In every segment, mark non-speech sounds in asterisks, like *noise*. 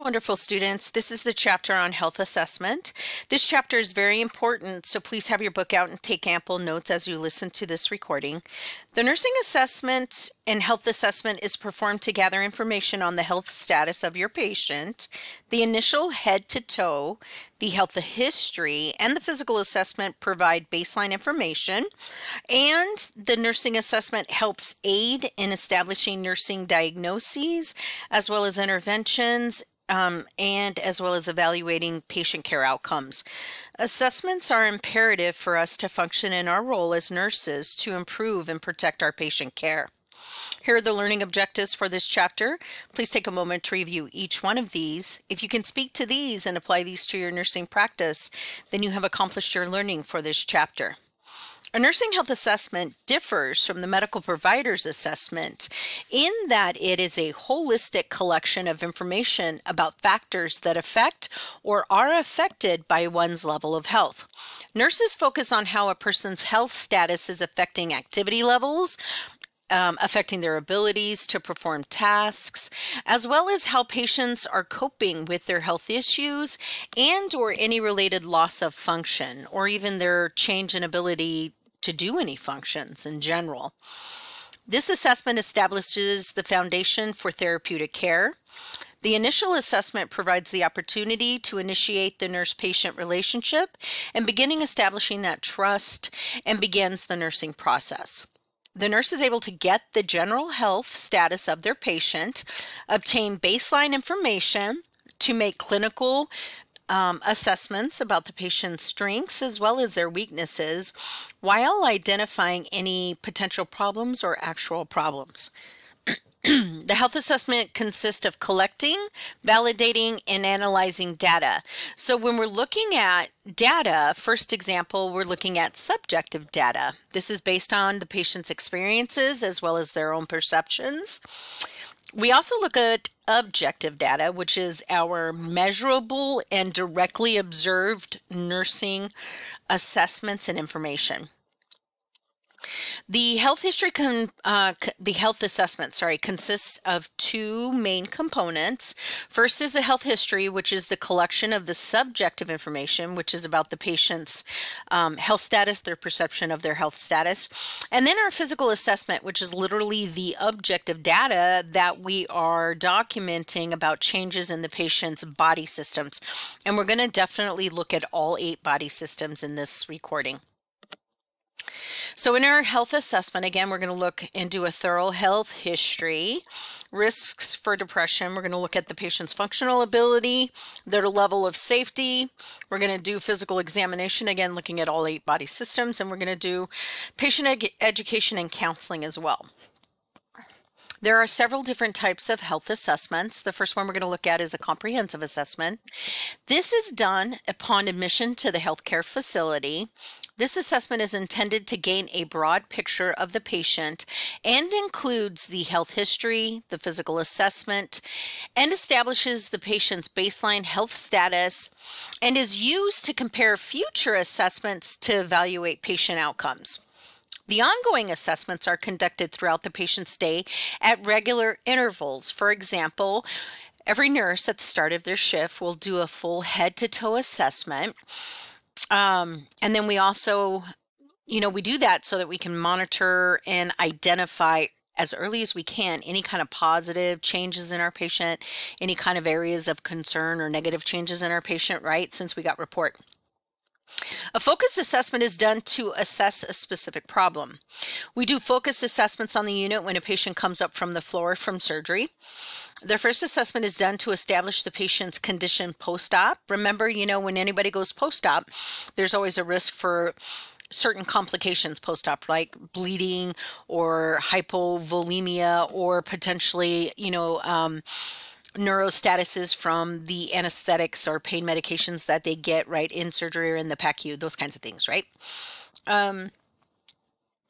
Wonderful students. This is the chapter on health assessment. This chapter is very important, so please have your book out and take ample notes as you listen to this recording. The nursing assessment and health assessment is performed to gather information on the health status of your patient. The initial head to toe, the health history, and the physical assessment provide baseline information. And the nursing assessment helps aid in establishing nursing diagnoses as well as interventions um, and as well as evaluating patient care outcomes. Assessments are imperative for us to function in our role as nurses to improve and protect our patient care. Here are the learning objectives for this chapter. Please take a moment to review each one of these. If you can speak to these and apply these to your nursing practice, then you have accomplished your learning for this chapter. A nursing health assessment differs from the medical provider's assessment in that it is a holistic collection of information about factors that affect or are affected by one's level of health. Nurses focus on how a person's health status is affecting activity levels, um, affecting their abilities to perform tasks as well as how patients are coping with their health issues and or any related loss of function or even their change in ability to do any functions in general. This assessment establishes the foundation for therapeutic care. The initial assessment provides the opportunity to initiate the nurse patient relationship and beginning establishing that trust and begins the nursing process. The nurse is able to get the general health status of their patient, obtain baseline information to make clinical um, assessments about the patient's strengths as well as their weaknesses while identifying any potential problems or actual problems. *clears throat* the health assessment consists of collecting, validating, and analyzing data. So when we're looking at data, first example, we're looking at subjective data. This is based on the patient's experiences as well as their own perceptions. We also look at objective data, which is our measurable and directly observed nursing assessments and information. The health history, uh, the health assessment, sorry, consists of two main components. First is the health history, which is the collection of the subjective information, which is about the patient's um, health status, their perception of their health status. And then our physical assessment, which is literally the objective data that we are documenting about changes in the patient's body systems. And we're going to definitely look at all eight body systems in this recording. So in our health assessment, again, we're going to look and do a thorough health history. Risks for depression, we're going to look at the patient's functional ability, their level of safety. We're going to do physical examination, again, looking at all eight body systems, and we're going to do patient ed education and counseling as well. There are several different types of health assessments. The first one we're going to look at is a comprehensive assessment. This is done upon admission to the healthcare facility. This assessment is intended to gain a broad picture of the patient and includes the health history, the physical assessment, and establishes the patient's baseline health status and is used to compare future assessments to evaluate patient outcomes. The ongoing assessments are conducted throughout the patient's stay at regular intervals. For example, every nurse at the start of their shift will do a full head to toe assessment um, and then we also, you know, we do that so that we can monitor and identify as early as we can any kind of positive changes in our patient, any kind of areas of concern or negative changes in our patient, right? Since we got report. A focus assessment is done to assess a specific problem. We do focus assessments on the unit when a patient comes up from the floor from surgery. The first assessment is done to establish the patient's condition post-op. Remember, you know, when anybody goes post-op, there's always a risk for certain complications post-op like bleeding or hypovolemia or potentially you know um, neurostatuses from the anesthetics or pain medications that they get right in surgery or in the PACU those kinds of things right um,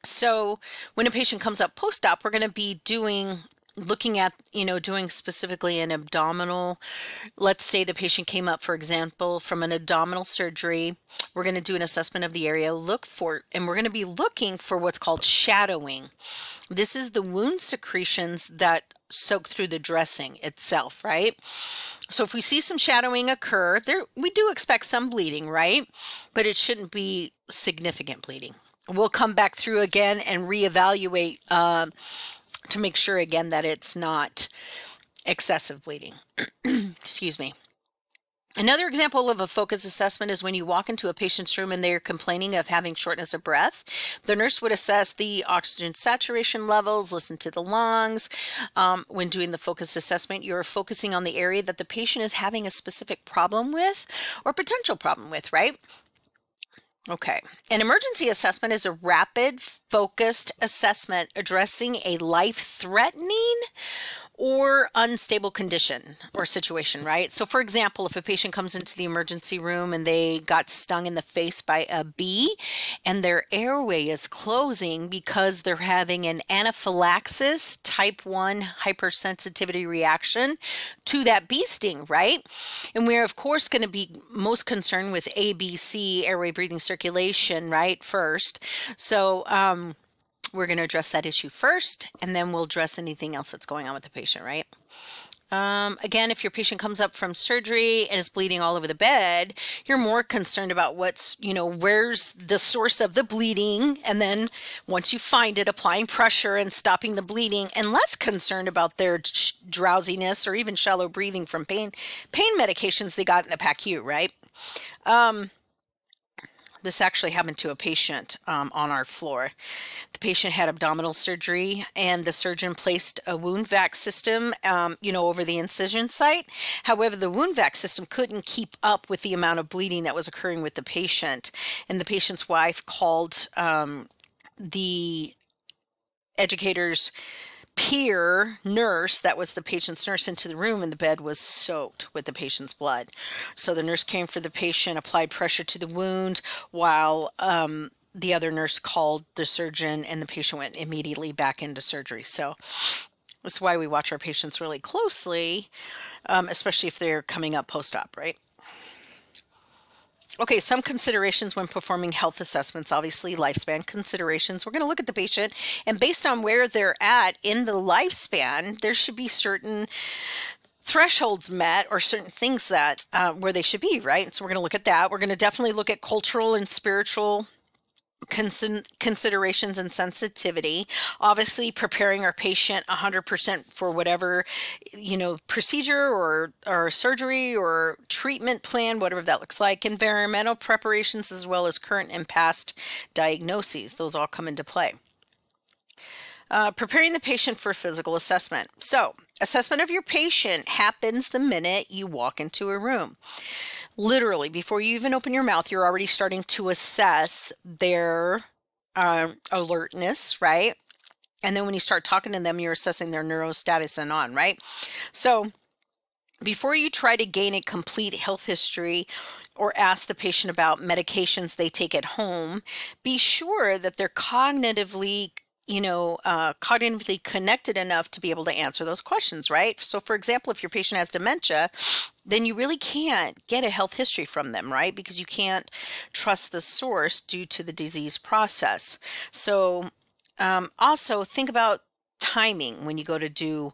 so when a patient comes up post-op we're going to be doing looking at you know doing specifically an abdominal let's say the patient came up for example from an abdominal surgery we're going to do an assessment of the area look for and we're going to be looking for what's called shadowing this is the wound secretions that soak through the dressing itself, right? So if we see some shadowing occur, there we do expect some bleeding, right? But it shouldn't be significant bleeding. We'll come back through again and reevaluate uh, to make sure again that it's not excessive bleeding. *clears throat* Excuse me. Another example of a focus assessment is when you walk into a patient's room and they're complaining of having shortness of breath. The nurse would assess the oxygen saturation levels, listen to the lungs. Um, when doing the focus assessment, you're focusing on the area that the patient is having a specific problem with or potential problem with, right? Okay. An emergency assessment is a rapid, focused assessment addressing a life threatening or unstable condition or situation, right? So, for example, if a patient comes into the emergency room and they got stung in the face by a bee and their airway is closing because they're having an anaphylaxis type 1 hypersensitivity reaction to that bee sting, right? And we're, of course, going to be most concerned with ABC, airway breathing circulation, right? First. So, um, we're going to address that issue first, and then we'll address anything else that's going on with the patient, right? Um, again, if your patient comes up from surgery and is bleeding all over the bed, you're more concerned about what's, you know, where's the source of the bleeding. And then once you find it, applying pressure and stopping the bleeding, and less concerned about their drowsiness or even shallow breathing from pain, pain medications they got in the PACU, right? Um, this actually happened to a patient um, on our floor. The patient had abdominal surgery, and the surgeon placed a wound vac system, um, you know, over the incision site. However, the wound vac system couldn't keep up with the amount of bleeding that was occurring with the patient, and the patient's wife called um, the educators peer nurse that was the patient's nurse into the room and the bed was soaked with the patient's blood. So the nurse came for the patient applied pressure to the wound while um, the other nurse called the surgeon and the patient went immediately back into surgery. So that's why we watch our patients really closely um, especially if they're coming up post-op right Okay, some considerations when performing health assessments, obviously lifespan considerations. We're going to look at the patient and based on where they're at in the lifespan, there should be certain thresholds met or certain things that uh, where they should be, right? So we're going to look at that. We're going to definitely look at cultural and spiritual Con- considerations and sensitivity. Obviously preparing our patient 100% for whatever you know procedure or or surgery or treatment plan whatever that looks like. Environmental preparations as well as current and past diagnoses those all come into play. Uh, preparing the patient for physical assessment. So assessment of your patient happens the minute you walk into a room literally before you even open your mouth you're already starting to assess their um, alertness right and then when you start talking to them you're assessing their neurostatus and on right so before you try to gain a complete health history or ask the patient about medications they take at home be sure that they're cognitively you know, uh, cognitively connected enough to be able to answer those questions, right? So, for example, if your patient has dementia, then you really can't get a health history from them, right? Because you can't trust the source due to the disease process. So, um, also think about timing when you go to do,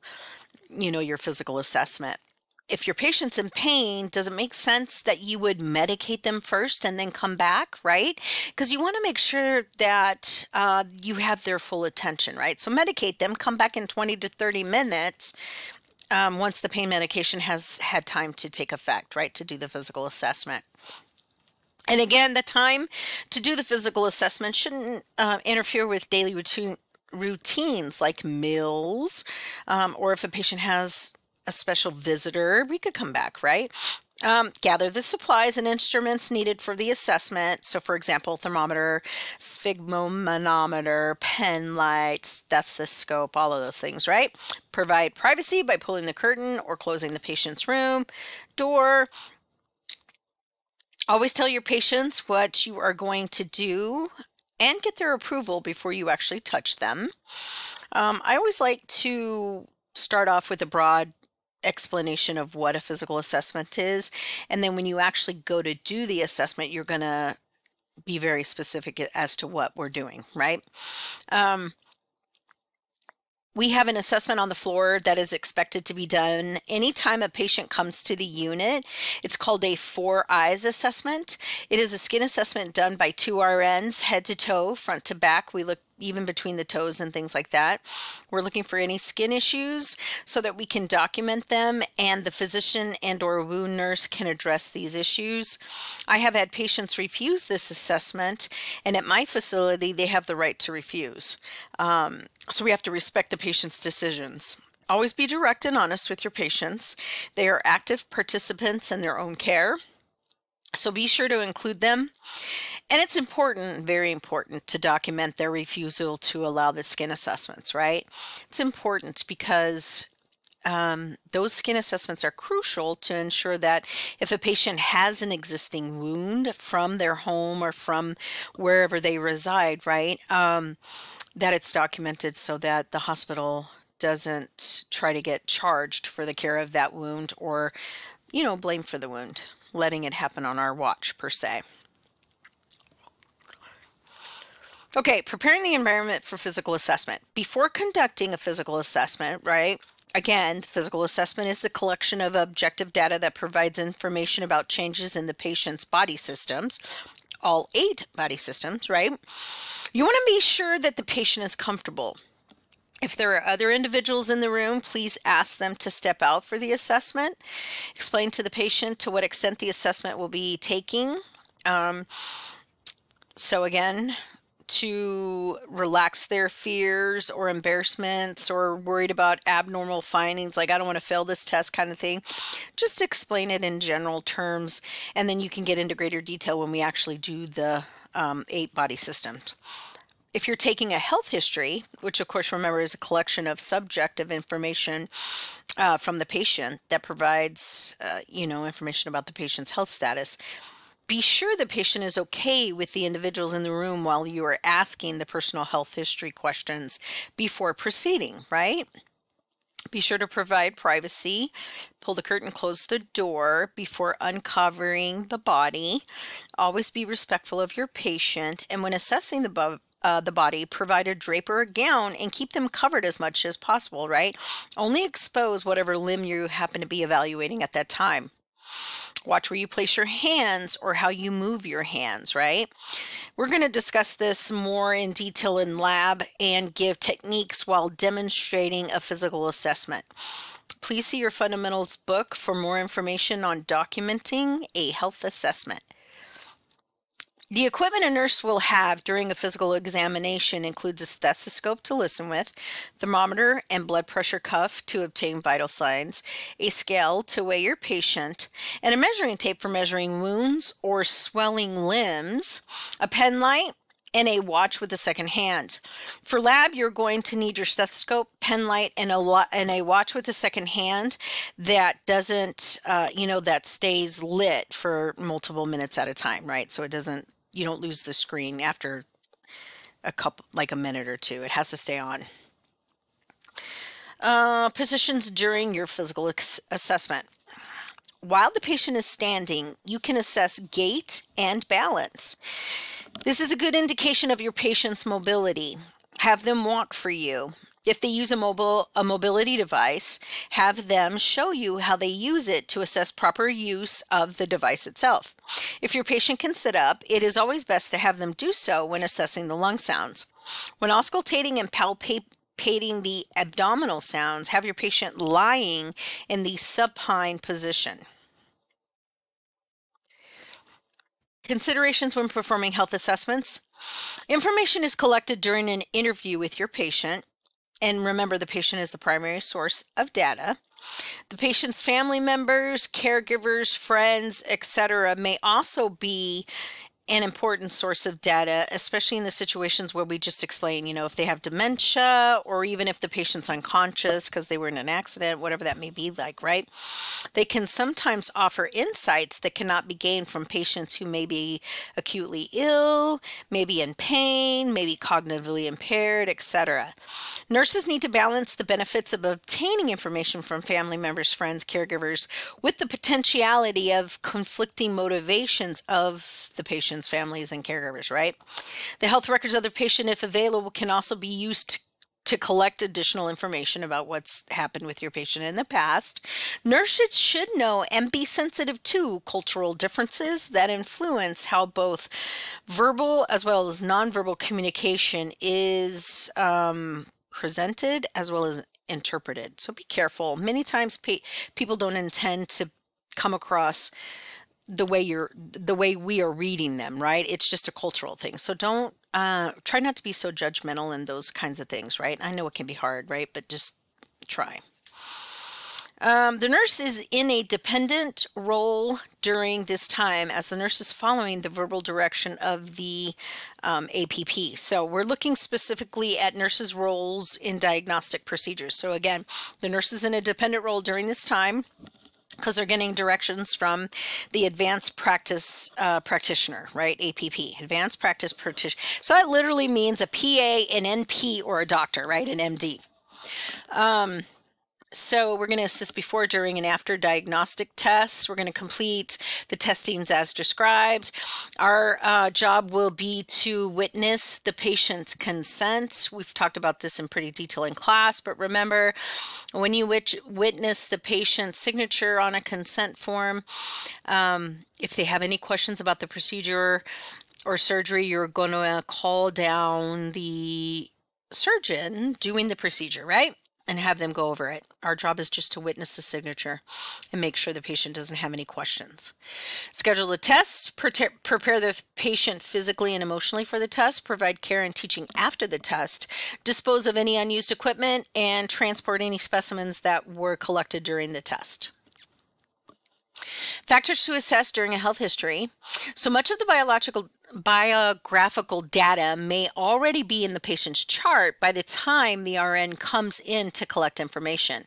you know, your physical assessment if your patient's in pain, does it make sense that you would medicate them first and then come back, right? Because you want to make sure that uh, you have their full attention, right? So medicate them, come back in 20 to 30 minutes um, once the pain medication has had time to take effect, right? To do the physical assessment. And again, the time to do the physical assessment shouldn't uh, interfere with daily routine routines like meals, um, or if a patient has a special visitor, we could come back, right? Um, gather the supplies and instruments needed for the assessment. So, for example, thermometer, sphygmomanometer, pen lights, that's the scope, all of those things, right? Provide privacy by pulling the curtain or closing the patient's room door. Always tell your patients what you are going to do and get their approval before you actually touch them. Um, I always like to start off with a broad explanation of what a physical assessment is. And then when you actually go to do the assessment, you're going to be very specific as to what we're doing, right? Um, we have an assessment on the floor that is expected to be done anytime a patient comes to the unit. It's called a four eyes assessment. It is a skin assessment done by two RNs, head to toe, front to back. We look even between the toes and things like that. We're looking for any skin issues so that we can document them and the physician and or wound nurse can address these issues. I have had patients refuse this assessment and at my facility they have the right to refuse. Um, so we have to respect the patient's decisions. Always be direct and honest with your patients. They are active participants in their own care. So be sure to include them. And it's important, very important, to document their refusal to allow the skin assessments, right? It's important because um, those skin assessments are crucial to ensure that if a patient has an existing wound from their home or from wherever they reside, right? Um, that it's documented so that the hospital doesn't try to get charged for the care of that wound or, you know, blame for the wound, letting it happen on our watch per se. Okay, preparing the environment for physical assessment. Before conducting a physical assessment, right? Again, the physical assessment is the collection of objective data that provides information about changes in the patient's body systems, all eight body systems, right? You want to be sure that the patient is comfortable. If there are other individuals in the room, please ask them to step out for the assessment. Explain to the patient to what extent the assessment will be taking. Um, so, again, to relax their fears or embarrassments or worried about abnormal findings, like I don't want to fail this test kind of thing, just explain it in general terms. And then you can get into greater detail when we actually do the um, eight body systems. If you're taking a health history, which of course remember is a collection of subjective information uh, from the patient that provides, uh, you know, information about the patient's health status, be sure the patient is okay with the individuals in the room while you are asking the personal health history questions before proceeding, right? Be sure to provide privacy. Pull the curtain, close the door before uncovering the body. Always be respectful of your patient. And when assessing the uh, the body, provide a drape or a gown and keep them covered as much as possible, right? Only expose whatever limb you happen to be evaluating at that time. Watch where you place your hands or how you move your hands, right? We're going to discuss this more in detail in lab and give techniques while demonstrating a physical assessment. Please see your fundamentals book for more information on documenting a health assessment. The equipment a nurse will have during a physical examination includes a stethoscope to listen with, thermometer and blood pressure cuff to obtain vital signs, a scale to weigh your patient, and a measuring tape for measuring wounds or swelling limbs, a pen light, and a watch with a second hand. For lab, you're going to need your stethoscope, pen light, and a lo- and a watch with a second hand that doesn't, uh, you know, that stays lit for multiple minutes at a time, right? So it doesn't you don't lose the screen after a couple like a minute or two. It has to stay on. Uh, positions during your physical ex- assessment. While the patient is standing, you can assess gait and balance. This is a good indication of your patient's mobility. Have them walk for you. If they use a mobile a mobility device, have them show you how they use it to assess proper use of the device itself. If your patient can sit up, it is always best to have them do so when assessing the lung sounds. When auscultating and palpating the abdominal sounds, have your patient lying in the supine position. Considerations when performing health assessments. Information is collected during an interview with your patient and remember the patient is the primary source of data. The patient's family members, caregivers, friends, etc., may also be an important source of data, especially in the situations where we just explain, you know, if they have dementia or even if the patient's unconscious because they were in an accident, whatever that may be like, right? They can sometimes offer insights that cannot be gained from patients who may be acutely ill, maybe in pain, maybe cognitively impaired, etc. Nurses need to balance the benefits of obtaining information from family members, friends, caregivers with the potentiality of conflicting motivations of the patient patients, families, and caregivers, right? The health records of the patient, if available, can also be used to collect additional information about what's happened with your patient in the past. Nurses should know and be sensitive to cultural differences that influence how both verbal as well as nonverbal communication is um, presented as well as interpreted. So be careful. Many times pe- people don't intend to come across the way you're the way we are reading them right? It's just a cultural thing. So don't uh, try not to be so judgmental in those kinds of things right? I know it can be hard right? But just try. Um, the nurse is in a dependent role during this time as the nurse is following the verbal direction of the um, APP. So we're looking specifically at nurses' roles in diagnostic procedures. So again, the nurse is in a dependent role during this time because they're getting directions from the advanced practice uh, practitioner, right? APP, advanced practice practitioner. So that literally means a PA, an NP, or a doctor, right? An MD. Um, so we're going to assist before, during, and after diagnostic tests. We're going to complete the testings as described. Our uh, job will be to witness the patient's consent. We've talked about this in pretty detail in class, but remember, when you wit- witness the patient's signature on a consent form, um, if they have any questions about the procedure or surgery, you're going to call down the surgeon doing the procedure, right? And have them go over it. Our job is just to witness the signature and make sure the patient doesn't have any questions. Schedule the test, prepare the patient physically and emotionally for the test, provide care and teaching after the test, dispose of any unused equipment, and transport any specimens that were collected during the test. Factors to assess during a health history. So much of the biological biographical data may already be in the patient's chart by the time the RN comes in to collect information.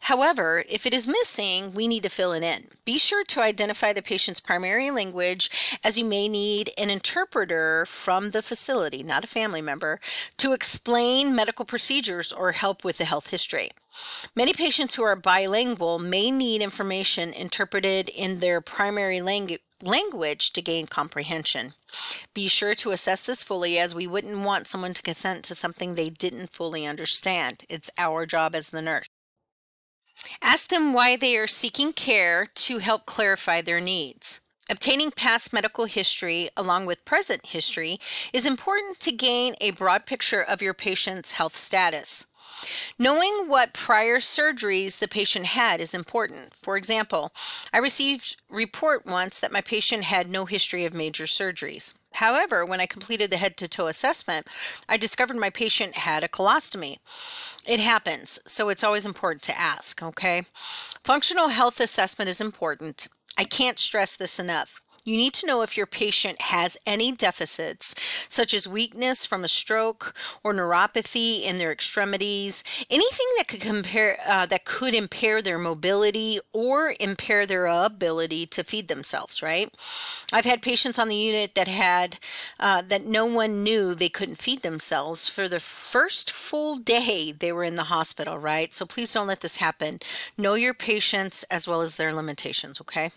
However, if it is missing, we need to fill it in. Be sure to identify the patient's primary language as you may need an interpreter from the facility, not a family member, to explain medical procedures or help with the health history. Many patients who are bilingual may need information interpreted in their primary language language to gain comprehension. Be sure to assess this fully as we wouldn't want someone to consent to something they didn't fully understand. It's our job as the nurse. Ask them why they are seeking care to help clarify their needs. Obtaining past medical history along with present history is important to gain a broad picture of your patient's health status. Knowing what prior surgeries the patient had is important. For example, I received report once that my patient had no history of major surgeries. However, when I completed the head to toe assessment, I discovered my patient had a colostomy. It happens, so it's always important to ask, okay? Functional health assessment is important. I can't stress this enough. You need to know if your patient has any deficits, such as weakness from a stroke or neuropathy in their extremities, anything that could compare uh, that could impair their mobility or impair their ability to feed themselves. Right? I've had patients on the unit that had uh, that no one knew they couldn't feed themselves for the first full day they were in the hospital. Right? So please don't let this happen. Know your patients as well as their limitations. Okay.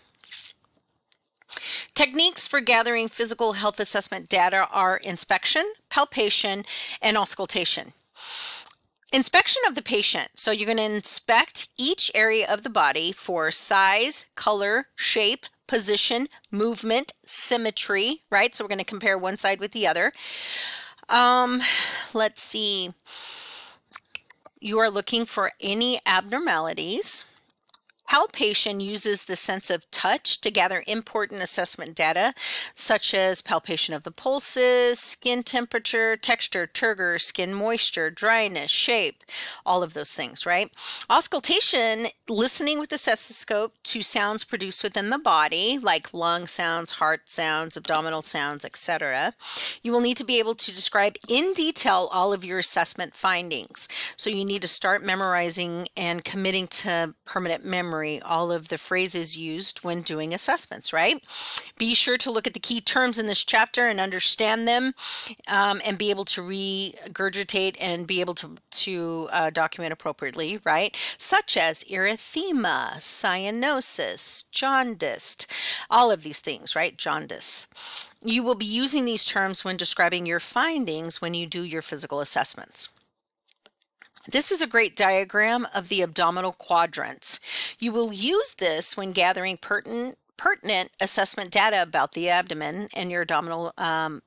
Techniques for gathering physical health assessment data are inspection, palpation, and auscultation. Inspection of the patient. So you're going to inspect each area of the body for size, color, shape, position, movement, symmetry, right? So we're going to compare one side with the other. Um, let's see. You are looking for any abnormalities. Palpation uses the sense of touch to gather important assessment data, such as palpation of the pulses, skin temperature, texture, turgor, skin moisture, dryness, shape, all of those things, right? Auscultation, listening with the stethoscope to sounds produced within the body, like lung sounds, heart sounds, abdominal sounds, etc. You will need to be able to describe in detail all of your assessment findings. So you need to start memorizing and committing to permanent memory memory all of the phrases used when doing assessments, right? Be sure to look at the key terms in this chapter and understand them um, and be able to regurgitate and be able to, to uh, document appropriately, right? Such as erythema, cyanosis, jaundice, all of these things, right? Jaundice. You will be using these terms when describing your findings when you do your physical assessments. This is a great diagram of the abdominal quadrants. You will use this when gathering pertinent pertinent assessment data about the abdomen and your abdominal um,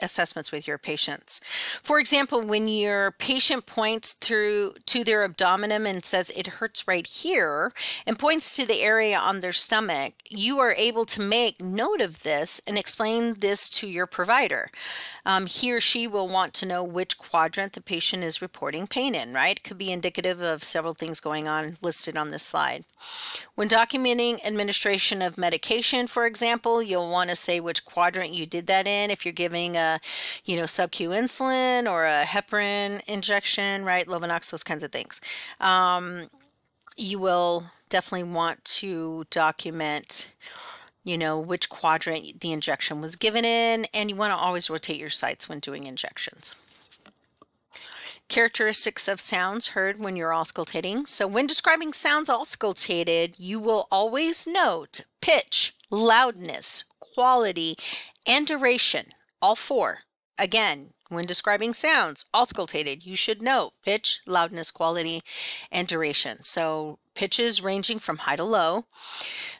assessments with your patients. For example, when your patient points through to their abdomen and says it hurts right here and points to the area on their stomach, you are able to make note of this and explain this to your provider. Um, he or she will want to know which quadrant the patient is reporting pain in, right? Could be indicative of several things going on listed on this slide. When documenting administration of medication, for example, you'll want to say which quadrant you did that in. If you're giving a, you know, sub-Q insulin or a heparin injection, right? Lovenox, those kinds of things. Um, you will definitely want to document you know which quadrant the injection was given in and you want to always rotate your sites when doing injections Characteristics of sounds heard when you're auscultating. So when describing sounds auscultated, you will always note pitch, loudness, quality, and duration, all four. Again, when describing sounds auscultated, you should note pitch, loudness, quality, and duration. So pitches ranging from high to low.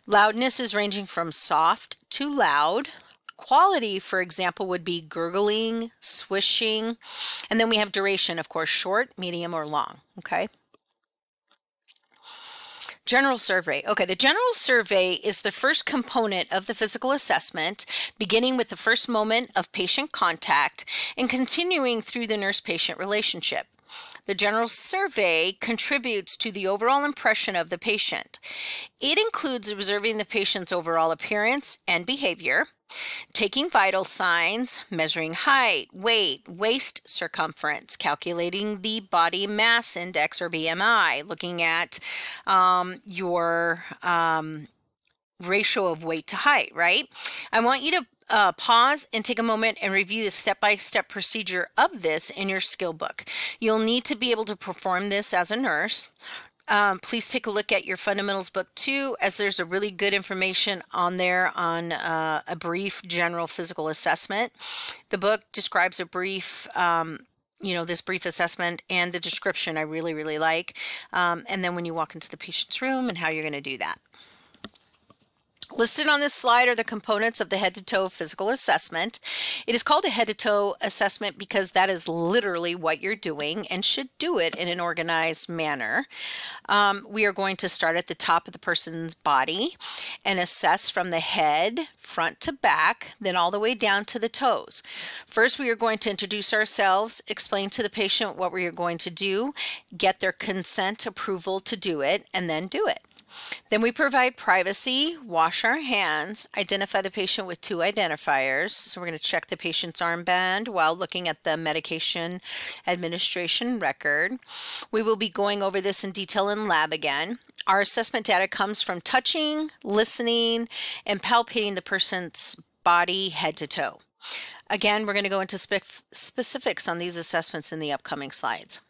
Loudness is ranging from soft to loud. Quality, for example, would be gurgling, swishing, and then we have duration, of course, short, medium, or long. Okay. General survey. Okay, the general survey is the first component of the physical assessment, beginning with the first moment of patient contact and continuing through the nurse patient relationship. The general survey contributes to the overall impression of the patient. It includes observing the patient's overall appearance and behavior, taking vital signs, measuring height, weight, waist circumference, calculating the body mass index or BMI, looking at um, your um, ratio of weight to height, right? I want you to uh, pause and take a moment and review the step by step procedure of this in your skill book. You'll need to be able to perform this as a nurse. Um, please take a look at your fundamentals book too, as there's a really good information on there on uh, a brief general physical assessment. The book describes a brief um, you know this brief assessment and the description i really really like um, and then when you walk into the patient's room and how you're going to do that Listed on this slide are the components of the head to toe physical assessment. It is called a head to toe assessment because that is literally what you're doing and should do it in an organized manner. Um, we are going to start at the top of the person's body and assess from the head, front to back, then all the way down to the toes. First, we are going to introduce ourselves, explain to the patient what we are going to do, get their consent approval to do it, and then do it. Then we provide privacy, wash our hands, identify the patient with two identifiers. So we're going to check the patient's armband while looking at the medication administration record. We will be going over this in detail in lab again. Our assessment data comes from touching, listening, and palpating the person's body head to toe. Again, we're going to go into spe specifics on these assessments in the upcoming slides.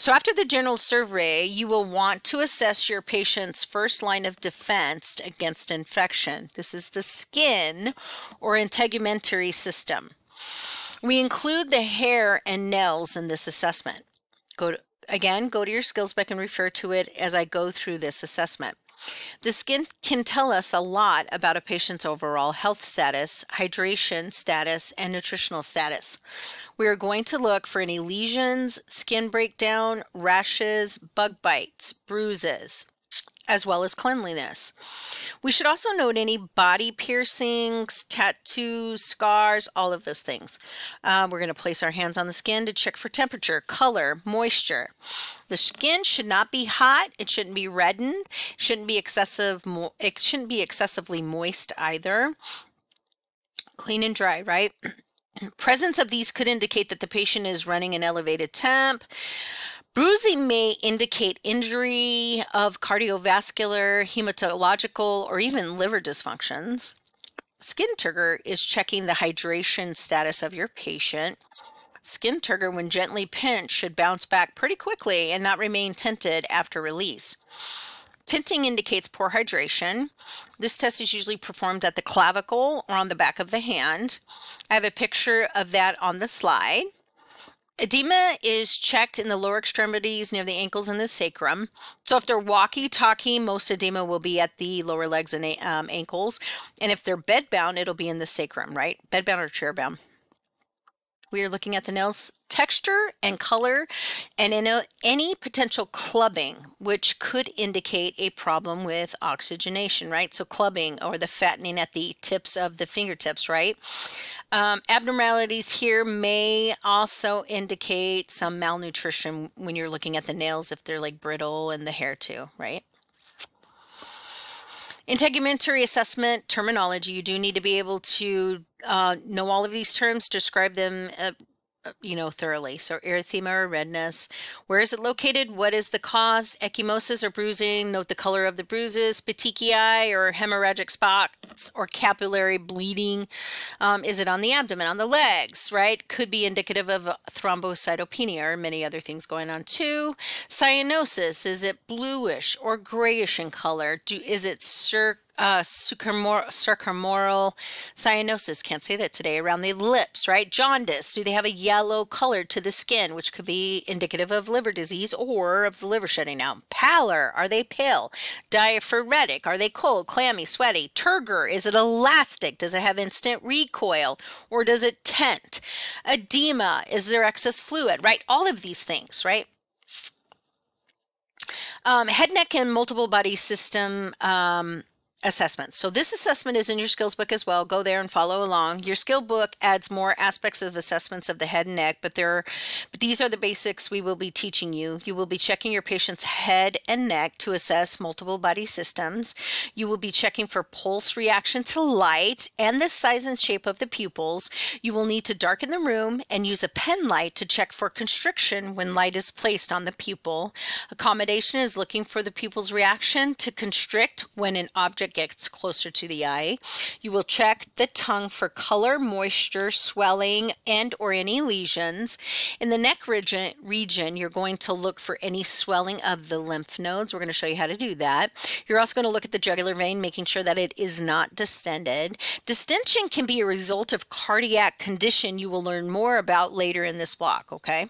So after the general survey, you will want to assess your patient's first line of defense against infection. This is the skin or integumentary system. We include the hair and nails in this assessment. Go to, again, go to your skills book and refer to it as I go through this assessment. The skin can tell us a lot about a patient's overall health status, hydration status, and nutritional status. We are going to look for any lesions, skin breakdown, rashes, bug bites, bruises, as well as cleanliness. We should also note any body piercings, tattoos, scars, all of those things. Uh, we're going to place our hands on the skin to check for temperature, color, moisture. The skin should not be hot. It shouldn't be reddened. Shouldn't be excessive. It shouldn't be excessively moist either. Clean and dry, right? *clears throat* Presence of these could indicate that the patient is running an elevated temp. Bruising may indicate injury of cardiovascular, hematological, or even liver dysfunctions. Skin turgor is checking the hydration status of your patient. Skin turgor, when gently pinched, should bounce back pretty quickly and not remain tented after release. Tenting indicates poor hydration. This test is usually performed at the clavicle or on the back of the hand. I have a picture of that on the slide. Edema is checked in the lower extremities near the ankles and the sacrum. So if they're walkie-talkie, most edema will be at the lower legs and um, ankles. And if they're bedbound, it'll be in the sacrum, right? Bedbound or chairbound. We are looking at the nails texture and color and a, any potential clubbing, which could indicate a problem with oxygenation, right? So clubbing or the fattening at the tips of the fingertips, right? Um, abnormalities here may also indicate some malnutrition when you're looking at the nails if they're like brittle and the hair too, right? Integumentary assessment terminology, you do need to be able to uh, know all of these terms, describe them uh, you know, thoroughly. So erythema or redness. Where is it located? What is the cause? Ecchymosis or bruising. Note the color of the bruises. Petechiae or hemorrhagic spots or capillary bleeding. Um, is it on the abdomen, on the legs, right? Could be indicative of thrombocytopenia or many other things going on too. Cyanosis. Is it bluish or grayish in color? Do Is it circ uh, sarcomoral cyanosis, can't say that today, around the lips, right? Jaundice, do they have a yellow color to the skin, which could be indicative of liver disease or of the liver shutting down? Pallor, are they pale? Diaphoretic, are they cold, clammy, sweaty? Turgor, is it elastic? Does it have instant recoil or does it tent? Edema, is there excess fluid, right? All of these things, right? Um, head, neck, and multiple body system um, assessment. So this assessment is in your skills book as well. Go there and follow along. Your skill book adds more aspects of assessments of the head and neck, but there are, but these are the basics we will be teaching you. You will be checking your patient's head and neck to assess multiple body systems. You will be checking for pulse reaction to light and the size and shape of the pupils. You will need to darken the room and use a pen light to check for constriction when light is placed on the pupil. Accommodation is looking for the pupil's reaction to constrict when an object gets closer to the eye. You will check the tongue for color, moisture, swelling, and or any lesions. In the neck region, region, you're going to look for any swelling of the lymph nodes. We're going to show you how to do that. You're also going to look at the jugular vein, making sure that it is not distended. Distension can be a result of cardiac condition you will learn more about later in this block, okay?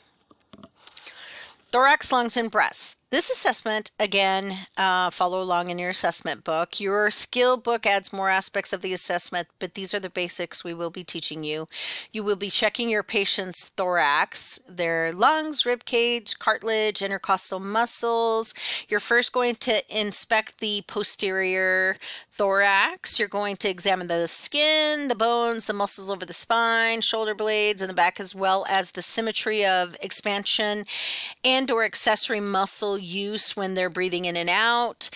Thorax, lungs, and breasts. This assessment, again, uh, follow along in your assessment book. Your skill book adds more aspects of the assessment, but these are the basics we will be teaching you. You will be checking your patient's thorax, their lungs, rib cage, cartilage, intercostal muscles. You're first going to inspect the posterior thorax. You're going to examine the skin, the bones, the muscles over the spine, shoulder blades, and the back, as well as the symmetry of expansion and or accessory muscle use when they're breathing in and out.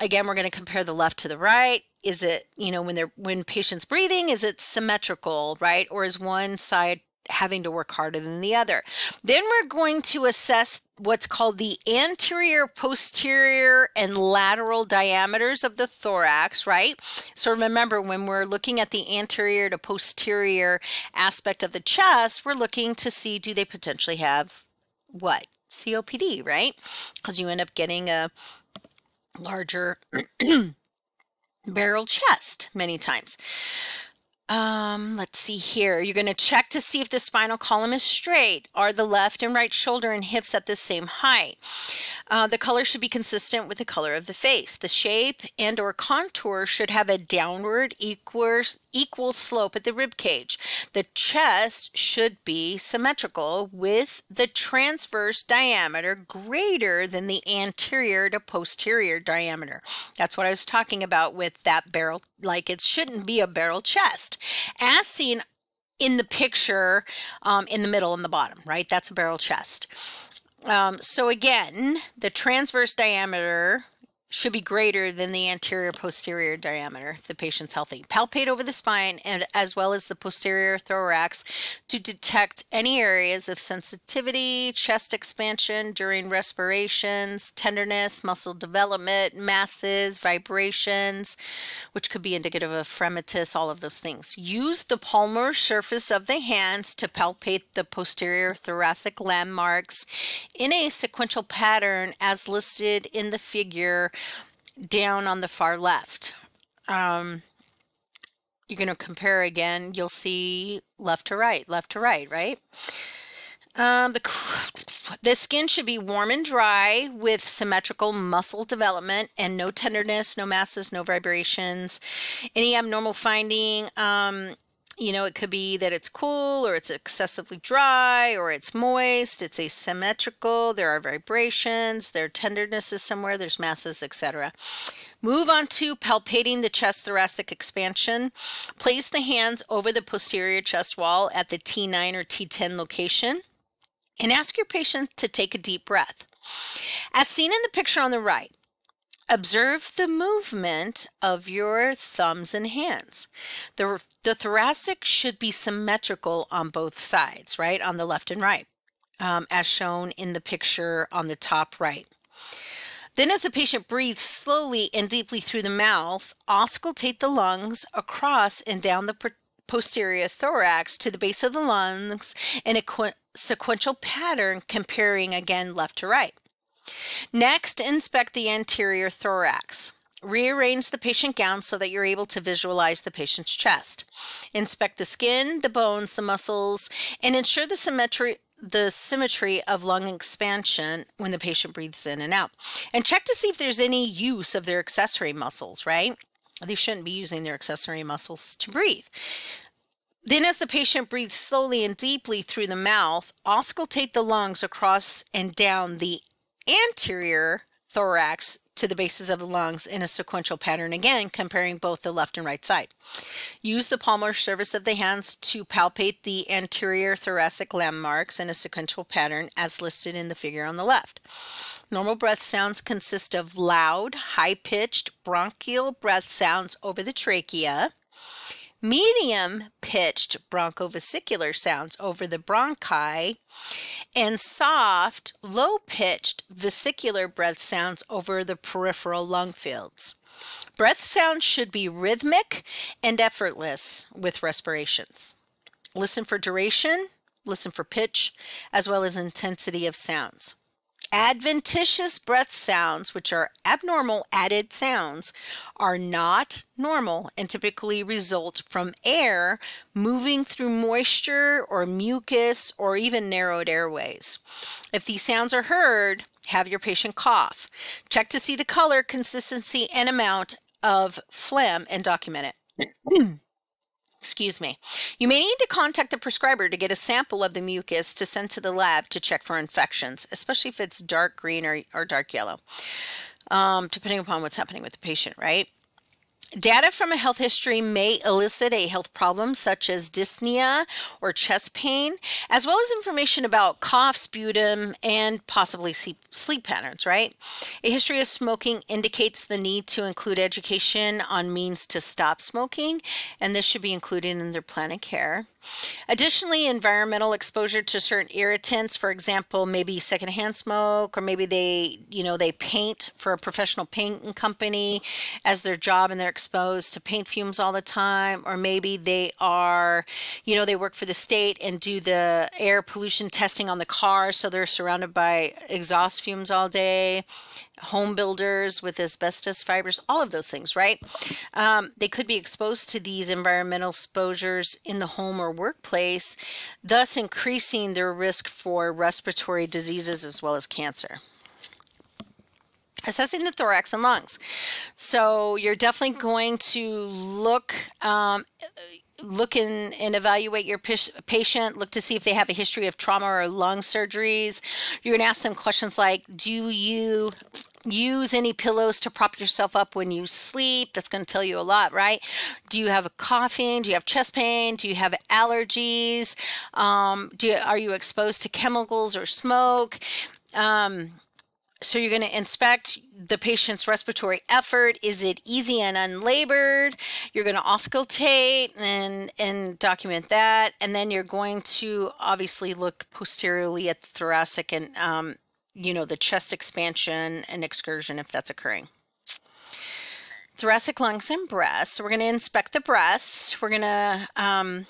Again, we're going to compare the left to the right. Is it, you know, when they're when patients breathing, is it symmetrical, right? Or is one side having to work harder than the other. Then we're going to assess what's called the anterior, posterior, and lateral diameters of the thorax, right? So remember, when we're looking at the anterior to posterior aspect of the chest, we're looking to see do they potentially have what? COPD, right? Because you end up getting a larger *clears throat* barrel chest many times. Um, let's see here. You're going to check to see if the spinal column is straight. Are the left and right shoulder and hips at the same height? Uh, the color should be consistent with the color of the face. The shape and or contour should have a downward equal, equal slope at the rib cage. The chest should be symmetrical with the transverse diameter greater than the anterior to posterior diameter. That's what I was talking about with that barrel, like it shouldn't be a barrel chest. As seen in the picture um, in the middle and the bottom, right? That's a barrel chest. Um, so again, the transverse diameter should be greater than the anterior posterior diameter if the patient's healthy. Palpate over the spine and as well as the posterior thorax to detect any areas of sensitivity, chest expansion during respirations, tenderness, muscle development, masses, vibrations, which could be indicative of fremitus, all of those things. Use the palmar surface of the hands to palpate the posterior thoracic landmarks in a sequential pattern as listed in the figure down on the far left. Um, you're going to compare again. You'll see left to right, left to right, right? Um, the the skin should be warm and dry with symmetrical muscle development and no tenderness, no masses, no vibrations. Any abnormal finding, um, you know, it could be that it's cool or it's excessively dry or it's moist, it's asymmetrical, there are vibrations, there tenderness is somewhere, there's masses, etc. Move on to palpating the chest thoracic expansion. Place the hands over the posterior chest wall at the T9 or T10 location and ask your patient to take a deep breath. As seen in the picture on the right, observe the movement of your thumbs and hands. The, the thoracic should be symmetrical on both sides, right? On the left and right, um, as shown in the picture on the top right. Then, as the patient breathes slowly and deeply through the mouth, auscultate the lungs across and down the posterior thorax to the base of the lungs in a sequential pattern comparing again left to right. Next, inspect the anterior thorax. Rearrange the patient gown so that you're able to visualize the patient's chest. Inspect the skin, the bones, the muscles, and ensure the symmetry the symmetry of lung expansion when the patient breathes in and out. And check to see if there's any use of their accessory muscles, right? They shouldn't be using their accessory muscles to breathe. Then, as the patient breathes slowly and deeply through the mouth, auscultate the lungs across and down the anterior thorax to the bases of the lungs in a sequential pattern again, comparing both the left and right side. Use the palmar surface of the hands to palpate the anterior thoracic landmarks in a sequential pattern as listed in the figure on the left. Normal breath sounds consist of loud, high pitched bronchial breath sounds over the trachea medium pitched bronchovesicular sounds over the bronchi, and soft, low pitched vesicular breath sounds over the peripheral lung fields. Breath sounds should be rhythmic and effortless with respirations. Listen for duration, listen for pitch, as well as intensity of sounds. Adventitious breath sounds, which are abnormal added sounds, are not normal and typically result from air moving through moisture or mucus or even narrowed airways. If these sounds are heard, have your patient cough. Check to see the color, consistency, and amount of phlegm and document it. *clears throat* Excuse me. You may need to contact the prescriber to get a sample of the mucus to send to the lab to check for infections, especially if it's dark green or, or dark yellow, um, depending upon what's happening with the patient, right? Data from a health history may elicit a health problem such as dyspnea or chest pain, as well as information about cough, sputum, and possibly sleep, sleep patterns, right? A history of smoking indicates the need to include education on means to stop smoking, and this should be included in their plan of care. Additionally, environmental exposure to certain irritants, for example, maybe secondhand smoke, or maybe they, you know, they paint for a professional painting company as their job and they're exposed to paint fumes all the time, or maybe they are, you know, they work for the state and do the air pollution testing on the car, so they're surrounded by exhaust fumes all day home builders with asbestos fibers, all of those things, right? Um, they could be exposed to these environmental exposures in the home or workplace, thus increasing their risk for respiratory diseases as well as cancer assessing the thorax and lungs. So you're definitely going to look um, look in, and evaluate your patient. Look to see if they have a history of trauma or lung surgeries. You're going to ask them questions like, "Do you use any pillows to prop yourself up when you sleep. That's going to tell you a lot, right? Do you have a coughing? Do you have chest pain? Do you have allergies? Um, do you, are you exposed to chemicals or smoke? Um, so you're going to inspect the patient's respiratory effort. Is it easy and unlabored? You're going to auscultate and and document that, and then you're going to obviously look posteriorly at the thoracic and um, you know, the chest expansion and excursion if that's occurring. Thoracic lungs and breasts. We're going to inspect the breasts. We're going to um,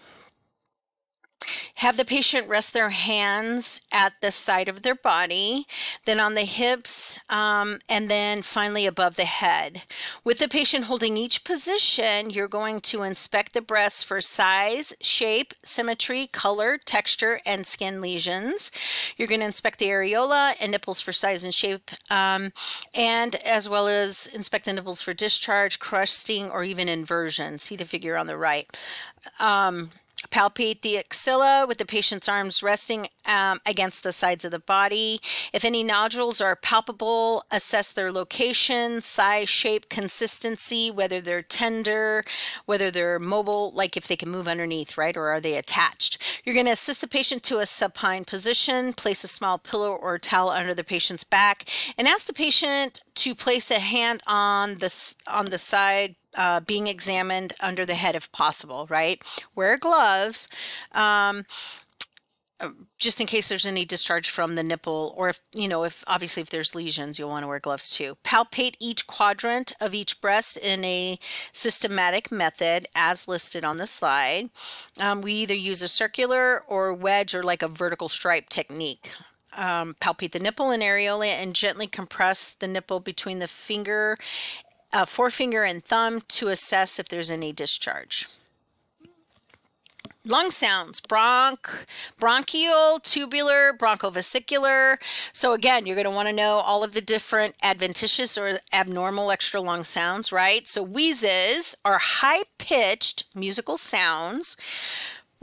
Have the patient rest their hands at the side of their body, then on the hips, um, and then finally above the head. With the patient holding each position, you're going to inspect the breasts for size, shape, symmetry, color, texture, and skin lesions. You're going to inspect the areola and nipples for size and shape, um, and as well as inspect the nipples for discharge, crusting, or even inversion. See the figure on the right. Um, Palpate the axilla with the patient's arms resting um, against the sides of the body. If any nodules are palpable, assess their location, size, shape, consistency, whether they're tender, whether they're mobile, like if they can move underneath, right, or are they attached. You're going to assist the patient to a supine position, place a small pillow or towel under the patient's back, and ask the patient to place a hand on the on the side uh, being examined under the head if possible, right? Wear gloves. Um, uh, just in case there's any discharge from the nipple or if you know if obviously if there's lesions you'll want to wear gloves too palpate each quadrant of each breast in a systematic method as listed on the slide um, we either use a circular or wedge or like a vertical stripe technique um, palpate the nipple and areola and gently compress the nipple between the finger forefinger and thumb to assess if there's any discharge. Lung sounds, bronch, bronchial, tubular, bronchovesicular. So again, you're going to want to know all of the different adventitious or abnormal extra lung sounds, right? So wheezes are high-pitched musical sounds.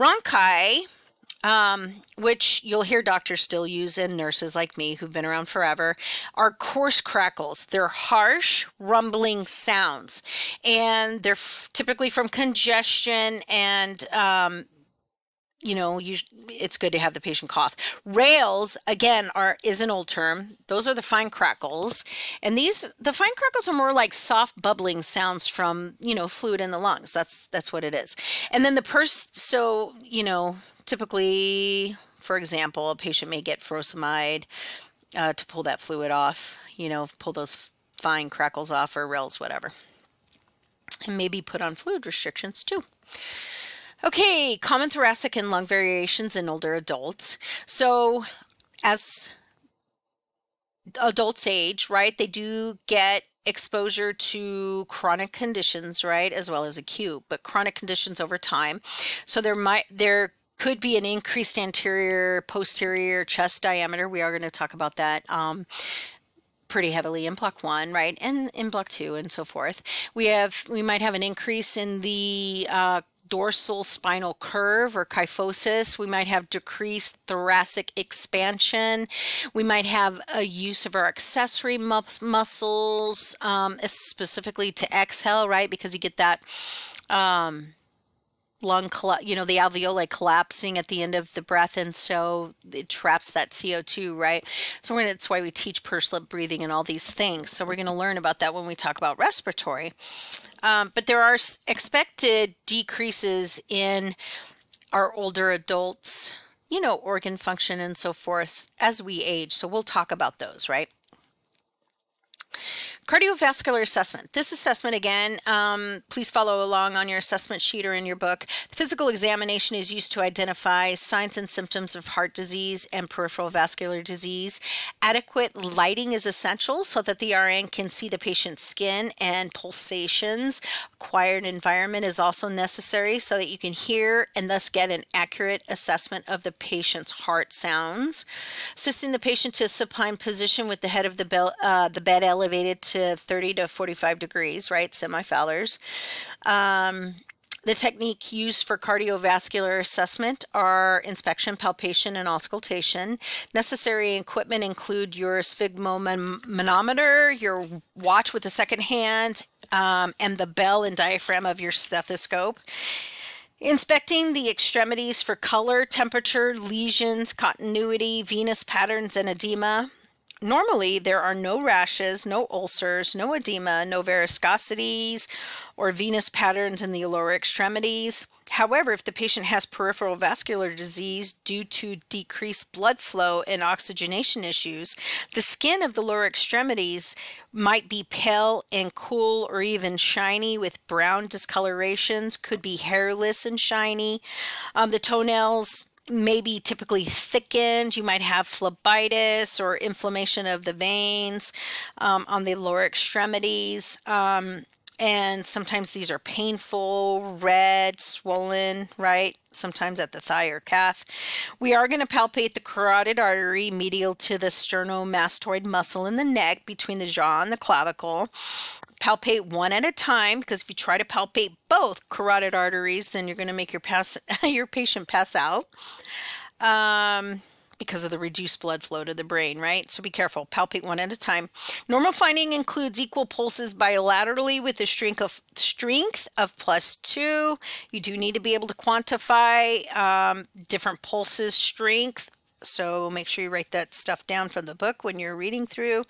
Rhonchi um, which you'll hear doctors still use and nurses like me who've been around forever, are coarse crackles. They're harsh, rumbling sounds, and they're f- typically from congestion and um, you know you it's good to have the patient cough. Rales again are is an old term. Those are the fine crackles. And these the fine crackles are more like soft bubbling sounds from you know fluid in the lungs. That's that's what it is. And then the purse so you know typically, for example, a patient may get furosemide uh, to pull that fluid off, you know, pull those fine crackles off or rales, whatever. And maybe put on fluid restrictions too. Okay, common thoracic and lung variations in older adults. So, as adults age, right, they do get exposure to chronic conditions, right, as well as acute, but chronic conditions over time. So there might there could be an increased anterior posterior chest diameter. We are going to talk about that. Um, pretty heavily in block one, right, and in block two, and so forth. We have we might have an increase in the uh, dorsal spinal curve or kyphosis. We might have decreased thoracic expansion. We might have a use of our accessory muscles, um, specifically to exhale, right, because you get that. Um, lung, you know, the alveoli collapsing at the end of the breath, and so it traps that CO2, right? So we're gonna, that's why we teach pursed lip breathing and all these things. So we're going to learn about that when we talk about respiratory. Um, but there are expected decreases in our older adults, you know, organ function and so forth as we age. So we'll talk about those, right? Cardiovascular assessment. This assessment, again, um, please follow along on your assessment sheet or in your book. The physical examination is used to identify signs and symptoms of heart disease and peripheral vascular disease. Adequate lighting is essential so that the RN can see the patient's skin and pulsations. Quiet environment is also necessary so that you can hear and thus get an accurate assessment of the patient's heart sounds. Assisting the patient to a supine position with the head of the, be- uh, the bed elevated to 30 to 45 degrees, right? Semi Fowlers. Um, the technique used for cardiovascular assessment are inspection, palpation, and auscultation. Necessary equipment include your sphygmomanometer, your watch with the second hand, um, and the bell and diaphragm of your stethoscope. Inspecting the extremities for color, temperature, lesions, continuity, venous patterns, and edema normally there are no rashes, no ulcers, no edema, no varicosities or venous patterns in the lower extremities. However, if the patient has peripheral vascular disease due to decreased blood flow and oxygenation issues, the skin of the lower extremities might be pale and cool or even shiny with brown discolorations, could be hairless and shiny. Um, the toenails maybe typically thickened. You might have phlebitis or inflammation of the veins um, on the lower extremities. Um, and sometimes these are painful, red, swollen, right? Sometimes at the thigh or calf. We are going to palpate the carotid artery medial to the sternomastoid muscle in the neck between the jaw and the clavicle. Palpate one at a time because if you try to palpate both carotid arteries, then you're going to make your pass *laughs* your patient pass out. Um, because of the reduced blood flow to the brain, right? So be careful. Palpate one at a time. Normal finding includes equal pulses bilaterally with a strength of strength of plus two. You do need to be able to quantify um, different pulses strength. So make sure you write that stuff down from the book when you're reading through.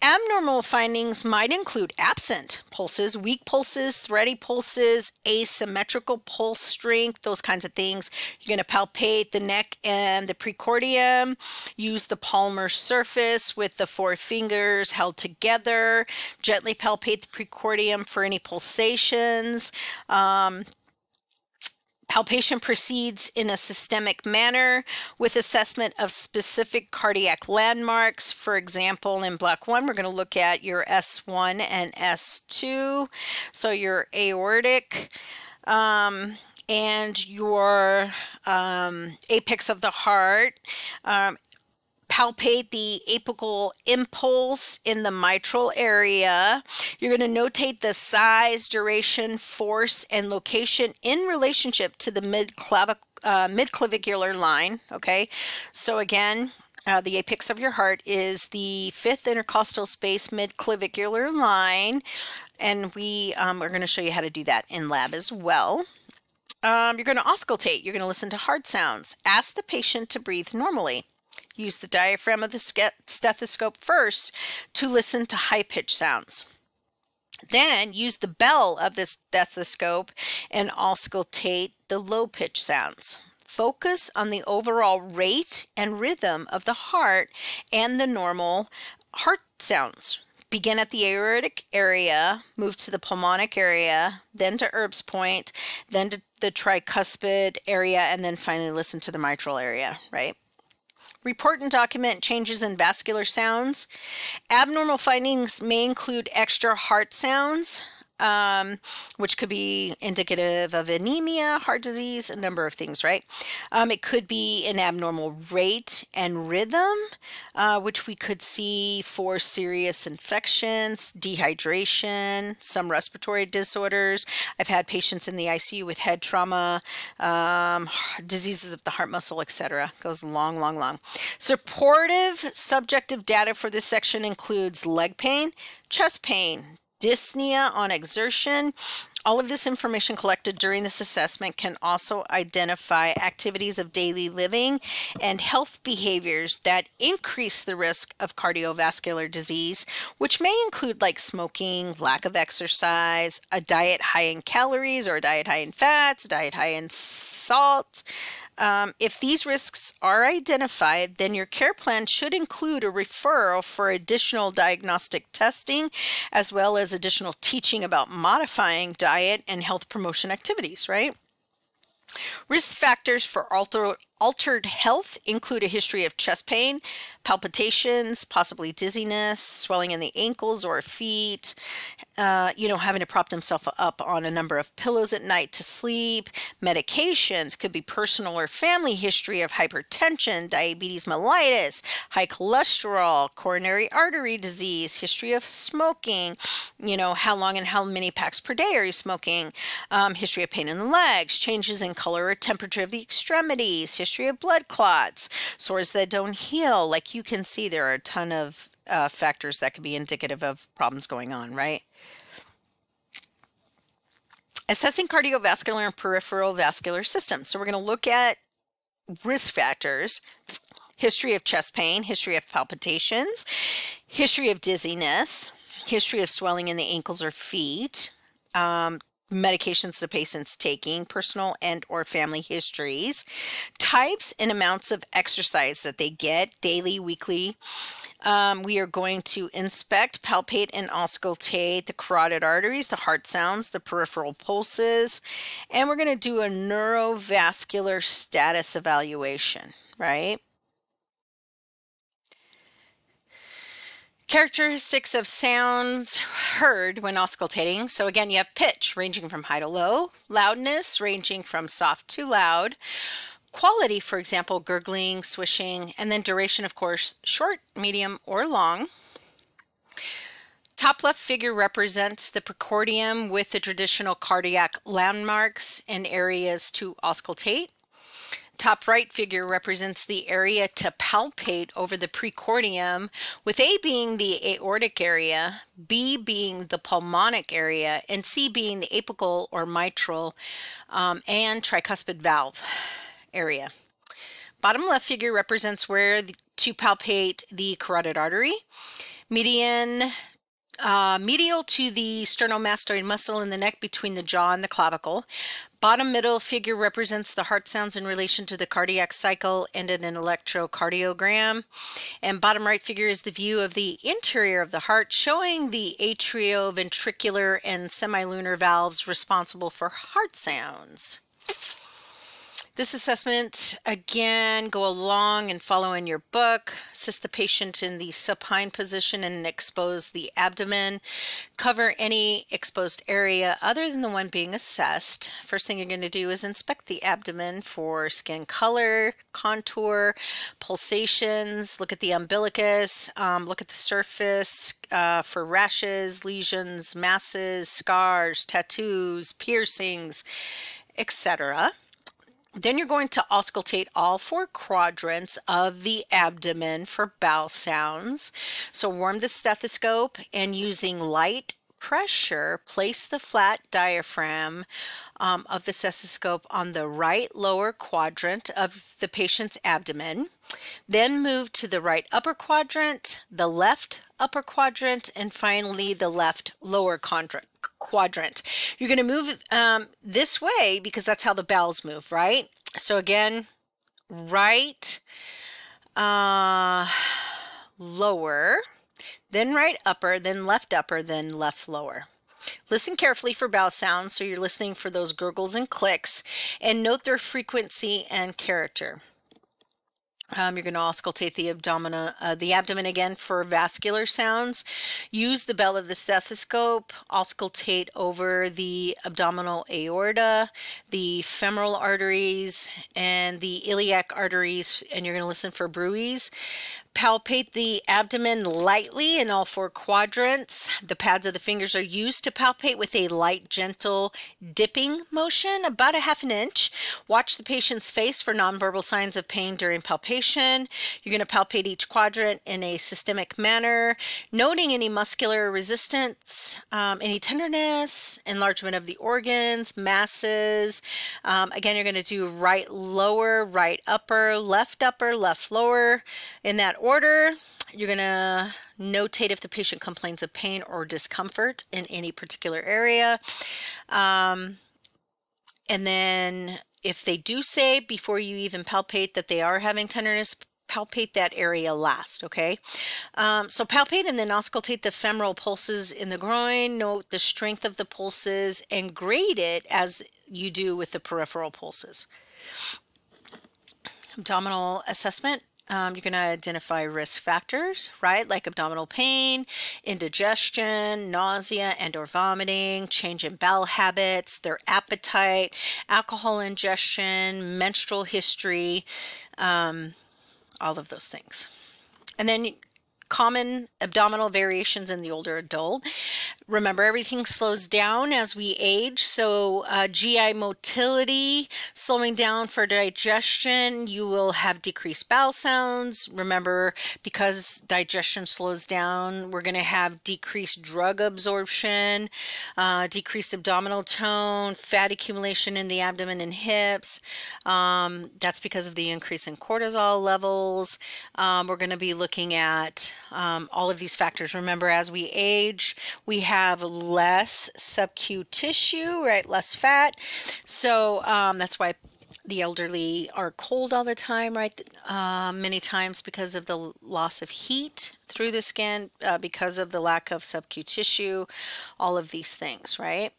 Abnormal findings might include absent pulses, weak pulses, thready pulses, asymmetrical pulse strength, those kinds of things. You're going to palpate the neck and the precordium, use the palmar surface with the four fingers held together, gently palpate the precordium for any pulsations. Um, Palpation proceeds in a systemic manner with assessment of specific cardiac landmarks. For example, in block one, we're going to look at your S1 and S2. So your aortic. Um, and your um, apex of the heart, um, palpate the apical impulse in the mitral area. You're going to notate the size, duration, force, and location in relationship to the mid uh, midclavicular line. Okay, so again, uh, the apex of your heart is the fifth intercostal space midclavicular line, and we um, are going to show you how to do that in lab as well. Um, you're going to auscultate. You're going to listen to hard sounds. Ask the patient to breathe normally. Use the diaphragm of the stethoscope first to listen to high pitch sounds. Then use the bell of the stethoscope and auscultate the low pitch sounds. Focus on the overall rate and rhythm of the heart and the normal heart sounds. Begin at the aortic area, move to the pulmonic area, then to Erb's point, then to the tricuspid area, and then finally listen to the mitral area, right? Report and document changes in vascular sounds. Abnormal findings may include extra heart sounds, um, which could be indicative of anemia, heart disease, a number of things, right? Um, it could be an abnormal rate and rhythm, uh, which we could see for serious infections, dehydration, some respiratory disorders. I've had patients in the ICU with head trauma, um, diseases of the heart muscle, etc. Goes long, long, long. Supportive subjective data for this section includes leg pain, chest pain, dyspnea on exertion. All of this information collected during this assessment can also identify activities of daily living and health behaviors that increase the risk of cardiovascular disease, which may include like smoking, lack of exercise, a diet high in calories or a diet high in fats, a diet high in salt, um, if these risks are identified, then your care plan should include a referral for additional diagnostic testing as well as additional teaching about modifying diet and health promotion activities, right? Risk factors for alter, altered health include a history of chest pain, palpitations, possibly dizziness, swelling in the ankles or feet, uh, you know, having to prop themselves up on a number of pillows at night to sleep, medications, could be personal or family history of hypertension, diabetes mellitus, high cholesterol, coronary artery disease, history of smoking, you know, how long and how many packs per day are you smoking, um, history of pain in the legs, changes in color or temperature of the extremities, history of blood clots, sores that don't heal, like you can see there are a ton of uh, factors that could be indicative of problems going on, right? Assessing cardiovascular and peripheral vascular systems. So we're going to look at risk factors, history of chest pain, history of palpitations, history of dizziness, history of swelling in the ankles or feet, um, medications the patient's taking, personal and or family histories, types and amounts of exercise that they get daily, weekly. Um, we are going to inspect, palpate, and auscultate the carotid arteries, the heart sounds, the peripheral pulses, and we're going to do a neurovascular status evaluation, right? Characteristics of sounds heard when auscultating. So, again, you have pitch ranging from high to low, loudness ranging from soft to loud, quality, for example, gurgling, swishing, and then duration, of course, short, medium, or long. Top left figure represents the precordium with the traditional cardiac landmarks and areas to auscultate. Top right figure represents the area to palpate over the precordium, with A being the aortic area, B being the pulmonic area, and C being the apical or mitral um, and tricuspid valve area. Bottom left figure represents where the, to palpate the carotid artery. Median uh, medial to the sternomastoid muscle in the neck between the jaw and the clavicle. Bottom middle figure represents the heart sounds in relation to the cardiac cycle and in an electrocardiogram. And bottom right figure is the view of the interior of the heart, showing the atrioventricular and semilunar valves responsible for heart sounds. This assessment, again, go along and follow in your book. Assist the patient in the supine position and expose the abdomen. Cover any exposed area other than the one being assessed. First thing you're going to do is inspect the abdomen for skin color, contour, pulsations. Look at the umbilicus. Um, look at the surface uh, for rashes, lesions, masses, scars, tattoos, piercings, etc. Then you're going to auscultate all four quadrants of the abdomen for bowel sounds. So warm the stethoscope and using light pressure, place the flat diaphragm um, of the stethoscope on the right lower quadrant of the patient's abdomen. Then move to the right upper quadrant, the left upper quadrant, and finally the left lower quadrant quadrant. You're going to move um, this way because that's how the bowels move, right? So again, right uh, lower, then right upper, then left upper, then left lower. Listen carefully for bowel sounds, so you're listening for those gurgles and clicks, and note their frequency and character. Um, you're going to auscultate the abdomen, uh, the abdomen again for vascular sounds. Use the bell of the stethoscope. Auscultate over the abdominal aorta, the femoral arteries, and the iliac arteries, and you're going to listen for bruits. Palpate the abdomen lightly in all four quadrants. The pads of the fingers are used to palpate with a light, gentle dipping motion, about a half an inch. Watch the patient's face for nonverbal signs of pain during palpation. You're going to palpate each quadrant in a systemic manner, noting any muscular resistance, um, any tenderness, enlargement of the organs, masses. Um, again, you're going to do right lower, right upper, left upper, left lower in that order. You're going to notate if the patient complains of pain or discomfort in any particular area. Um, and then if they do say before you even palpate that they are having tenderness, palpate that area last, okay? Um, so palpate and then auscultate the femoral pulses in the groin, note the strength of the pulses, and grade it as you do with the peripheral pulses. Abdominal assessment. Um, you're going to identify risk factors, right? Like abdominal pain, indigestion, nausea and or vomiting, change in bowel habits, their appetite, alcohol ingestion, menstrual history, um, all of those things. And then common abdominal variations in the older adult. Remember, everything slows down as we age. So, uh, GI motility, slowing down for digestion, you will have decreased bowel sounds. Remember, because digestion slows down, we're going to have decreased drug absorption, uh, decreased abdominal tone, fat accumulation in the abdomen and hips. Um, that's because of the increase in cortisol levels. Um, we're going to be looking at um, all of these factors. Remember, as we age, we have have less subcu tissue, right? Less fat. So um, that's why the elderly are cold all the time, right? Uh, many times because of the loss of heat through the skin, uh, because of the lack of subcu tissue, all of these things, right?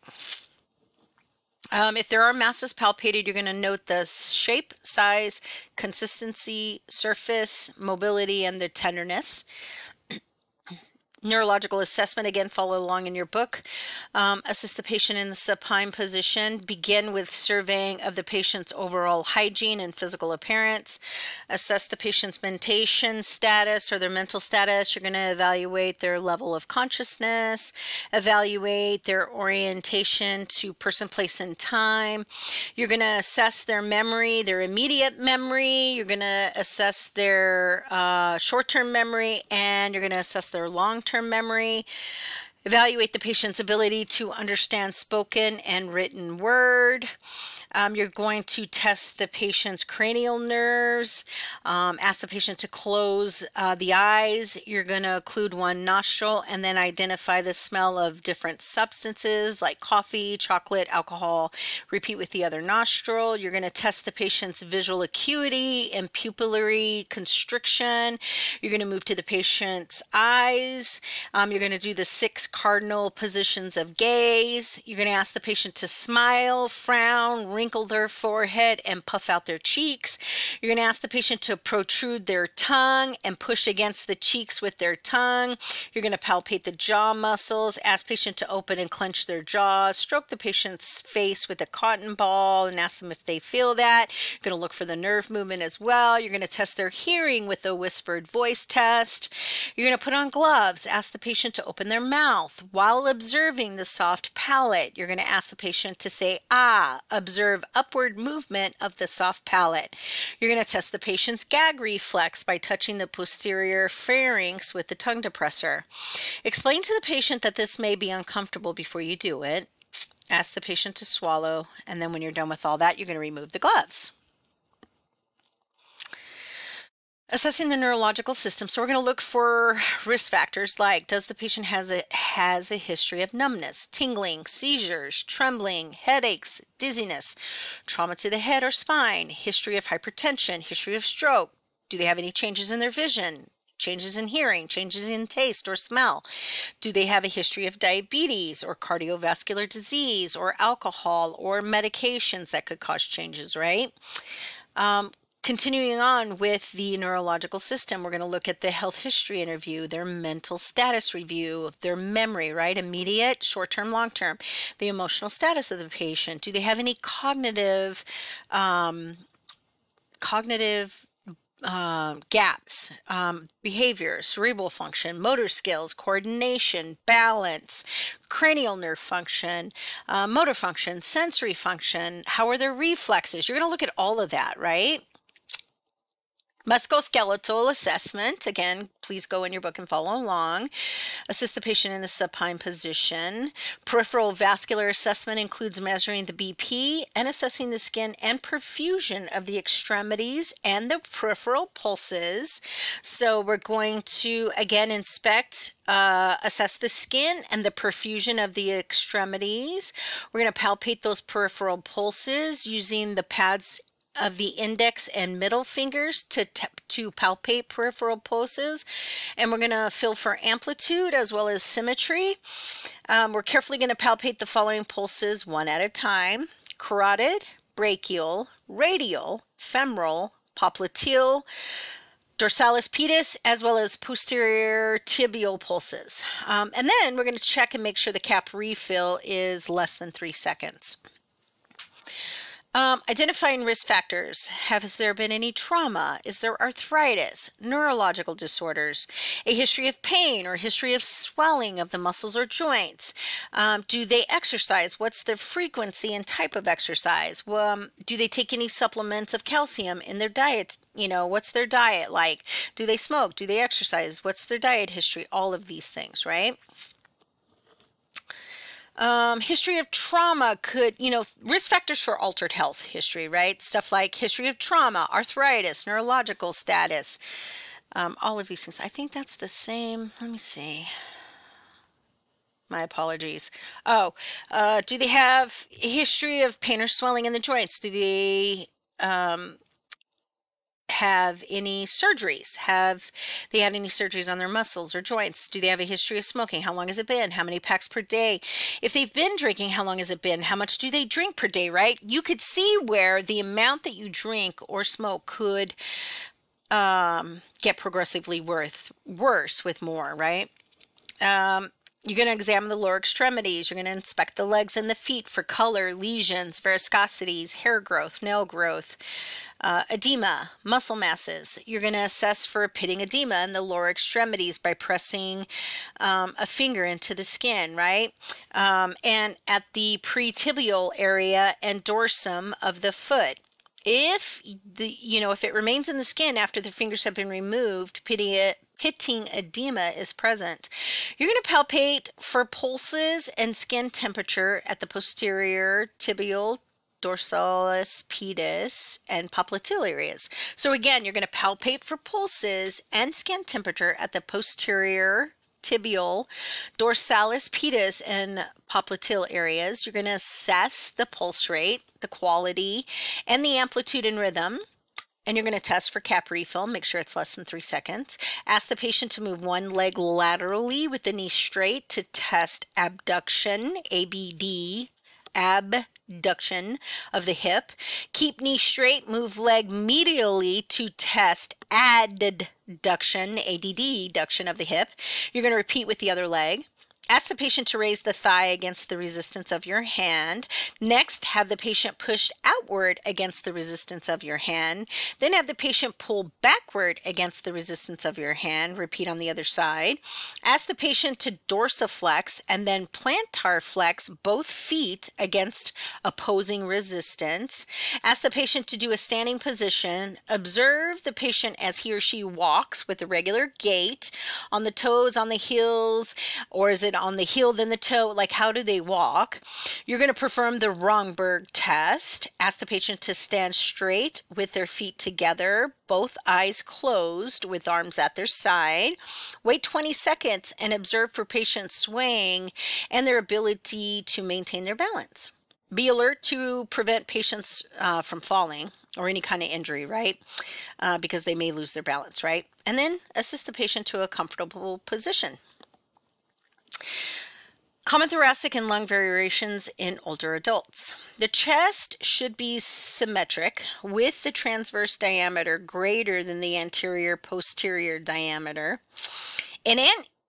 Um, if there are masses palpated, you're going to note the shape, size, consistency, surface, mobility, and the tenderness neurological assessment again follow along in your book. Um, assist the patient in the supine position. Begin with surveying of the patient's overall hygiene and physical appearance. Assess the patient's mentation status or their mental status. You're going to evaluate their level of consciousness. Evaluate their orientation to person place and time. You're going to assess their memory their immediate memory. You're going to assess their uh, short-term memory and you're going to assess their long term memory, evaluate the patient's ability to understand spoken and written word, um, you're going to test the patient's cranial nerves, um, ask the patient to close uh, the eyes. You're going to occlude one nostril and then identify the smell of different substances like coffee, chocolate, alcohol. Repeat with the other nostril. You're going to test the patient's visual acuity and pupillary constriction. You're going to move to the patient's eyes. Um, you're going to do the six cardinal positions of gaze. You're going to ask the patient to smile, frown, wrinkle their forehead and puff out their cheeks. You're going to ask the patient to protrude their tongue and push against the cheeks with their tongue. You're going to palpate the jaw muscles, ask patient to open and clench their jaws, stroke the patient's face with a cotton ball and ask them if they feel that. You're going to look for the nerve movement as well. You're going to test their hearing with a whispered voice test. You're going to put on gloves, ask the patient to open their mouth while observing the soft palate. You're going to ask the patient to say ah, observe observe upward movement of the soft palate. You're going to test the patient's gag reflex by touching the posterior pharynx with the tongue depressor. Explain to the patient that this may be uncomfortable before you do it. Ask the patient to swallow, and then when you're done with all that, you're going to remove the gloves. Assessing the neurological system. So we're going to look for risk factors like does the patient has a has a history of numbness, tingling, seizures, trembling, headaches, dizziness, trauma to the head or spine, history of hypertension, history of stroke. Do they have any changes in their vision? Changes in hearing, changes in taste or smell? Do they have a history of diabetes or cardiovascular disease or alcohol or medications that could cause changes, right? Um, Continuing on with the neurological system, we're going to look at the health history interview, their mental status review, their memory, right? Immediate, short term, long term, the emotional status of the patient. Do they have any cognitive, um, cognitive uh, gaps, um, behavior, cerebral function, motor skills, coordination, balance, cranial nerve function, uh, motor function, sensory function. How are their reflexes? You're going to look at all of that, right? Musculoskeletal assessment. Again, please go in your book and follow along. Assist the patient in the supine position. Peripheral vascular assessment includes measuring the BP and assessing the skin and perfusion of the extremities and the peripheral pulses. So we're going to again inspect, uh, assess the skin and the perfusion of the extremities. We're going to palpate those peripheral pulses using the pads of the index and middle fingers to, to palpate peripheral pulses. And we're going to feel for amplitude as well as symmetry. Um, we're carefully going to palpate the following pulses one at a time. Carotid, brachial, radial, femoral, popliteal, dorsalis pedis, as well as posterior tibial pulses. Um, and then we're going to check and make sure the cap refill is less than three seconds. Um, identifying risk factors. Has there been any trauma? Is there arthritis, neurological disorders, a history of pain or history of swelling of the muscles or joints? Um, do they exercise? What's the frequency and type of exercise? Um, do they take any supplements of calcium in their diet? You know, what's their diet like? Do they smoke? Do they exercise? What's their diet history? All of these things, right? Um, history of trauma could, you know, risk factors for altered health history, right? Stuff like history of trauma, arthritis, neurological status, um, all of these things. I think that's the same. Let me see. My apologies. Oh, uh, do they have history of pain or swelling in the joints? Do they um, have any surgeries? Have they had any surgeries on their muscles or joints? Do they have a history of smoking? How long has it been? How many packs per day? If they've been drinking, how long has it been? How much do they drink per day, right? You could see where the amount that you drink or smoke could um, get progressively worth, worse with more, right? Um, you're going to examine the lower extremities. You're going to inspect the legs and the feet for color, lesions, varicosities, hair growth, nail growth, uh, edema, muscle masses. You're going to assess for pitting edema in the lower extremities by pressing um, a finger into the skin, right? Um, and at the pretibial area and dorsum of the foot if the you know if it remains in the skin after the fingers have been removed pitting, pitting edema is present you're going to palpate for pulses and skin temperature at the posterior tibial dorsalis pedis and popliteal areas so again you're going to palpate for pulses and skin temperature at the posterior tibial, dorsalis pedis, and popliteal areas. You're going to assess the pulse rate, the quality, and the amplitude and rhythm. And you're going to test for cap refill, make sure it's less than three seconds. Ask the patient to move one leg laterally with the knee straight to test abduction, ABD, abduction of the hip. Keep knee straight, move leg medially to test adduction, ADD, adduction of the hip. You're going to repeat with the other leg. Ask the patient to raise the thigh against the resistance of your hand. Next, have the patient pushed outward against the resistance of your hand. Then have the patient pull backward against the resistance of your hand. Repeat on the other side. Ask the patient to dorsiflex and then plantar flex both feet against opposing resistance. Ask the patient to do a standing position. Observe the patient as he or she walks with a regular gait on the toes, on the heels, or is it on the heel then the toe like how do they walk you're going to perform the romberg test ask the patient to stand straight with their feet together both eyes closed with arms at their side wait 20 seconds and observe for patient swaying and their ability to maintain their balance be alert to prevent patients uh, from falling or any kind of injury, right? Uh, because they may lose their balance, right? And then assist the patient to a comfortable position. Common thoracic and lung variations in older adults. The chest should be symmetric with the transverse diameter greater than the anterior posterior diameter. And,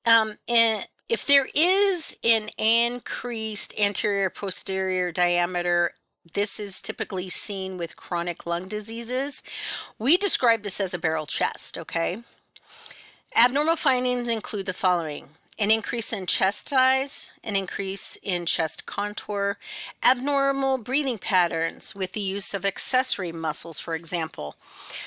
um, and if there is an increased anterior posterior diameter, this is typically seen with chronic lung diseases. We describe this as a barrel chest, okay? Abnormal findings include the following an increase in chest size, an increase in chest contour, abnormal breathing patterns with the use of accessory muscles, for example,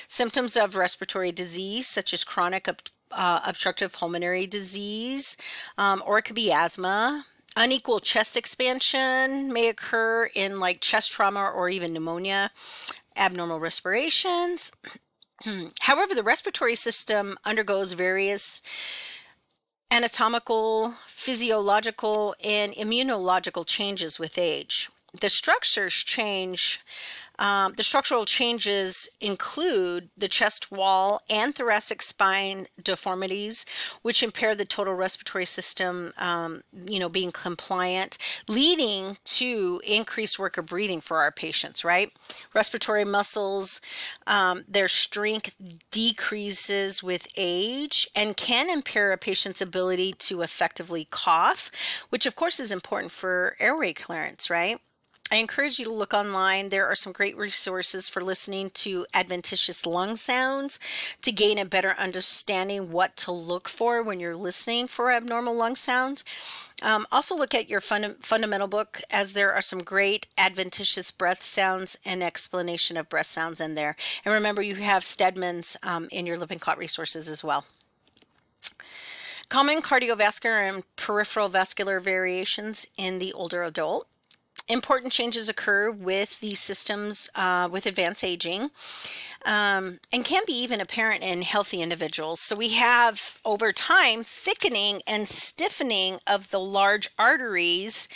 symptoms of respiratory disease such as chronic uh, obstructive pulmonary disease, um, or it could be asthma. Unequal chest expansion may occur in like chest trauma or even pneumonia, abnormal respirations. *clears throat* However, the respiratory system undergoes various anatomical, physiological, and immunological changes with age. The structures change um, the structural changes include the chest wall and thoracic spine deformities, which impair the total respiratory system, um, you know, being compliant, leading to increased work of breathing for our patients, right? Respiratory muscles, um, their strength decreases with age and can impair a patient's ability to effectively cough, which of course is important for airway clearance, right? I encourage you to look online. There are some great resources for listening to adventitious lung sounds to gain a better understanding what to look for when you're listening for abnormal lung sounds. Um, also, look at your fund- fundamental book as there are some great adventitious breath sounds and explanation of breath sounds in there. And remember, you have Stedman's um, in your Lippincott resources as well. Common cardiovascular and peripheral vascular variations in the older adult important changes occur with these systems uh, with advanced aging um, and can be even apparent in healthy individuals. So we have over time thickening and stiffening of the large arteries.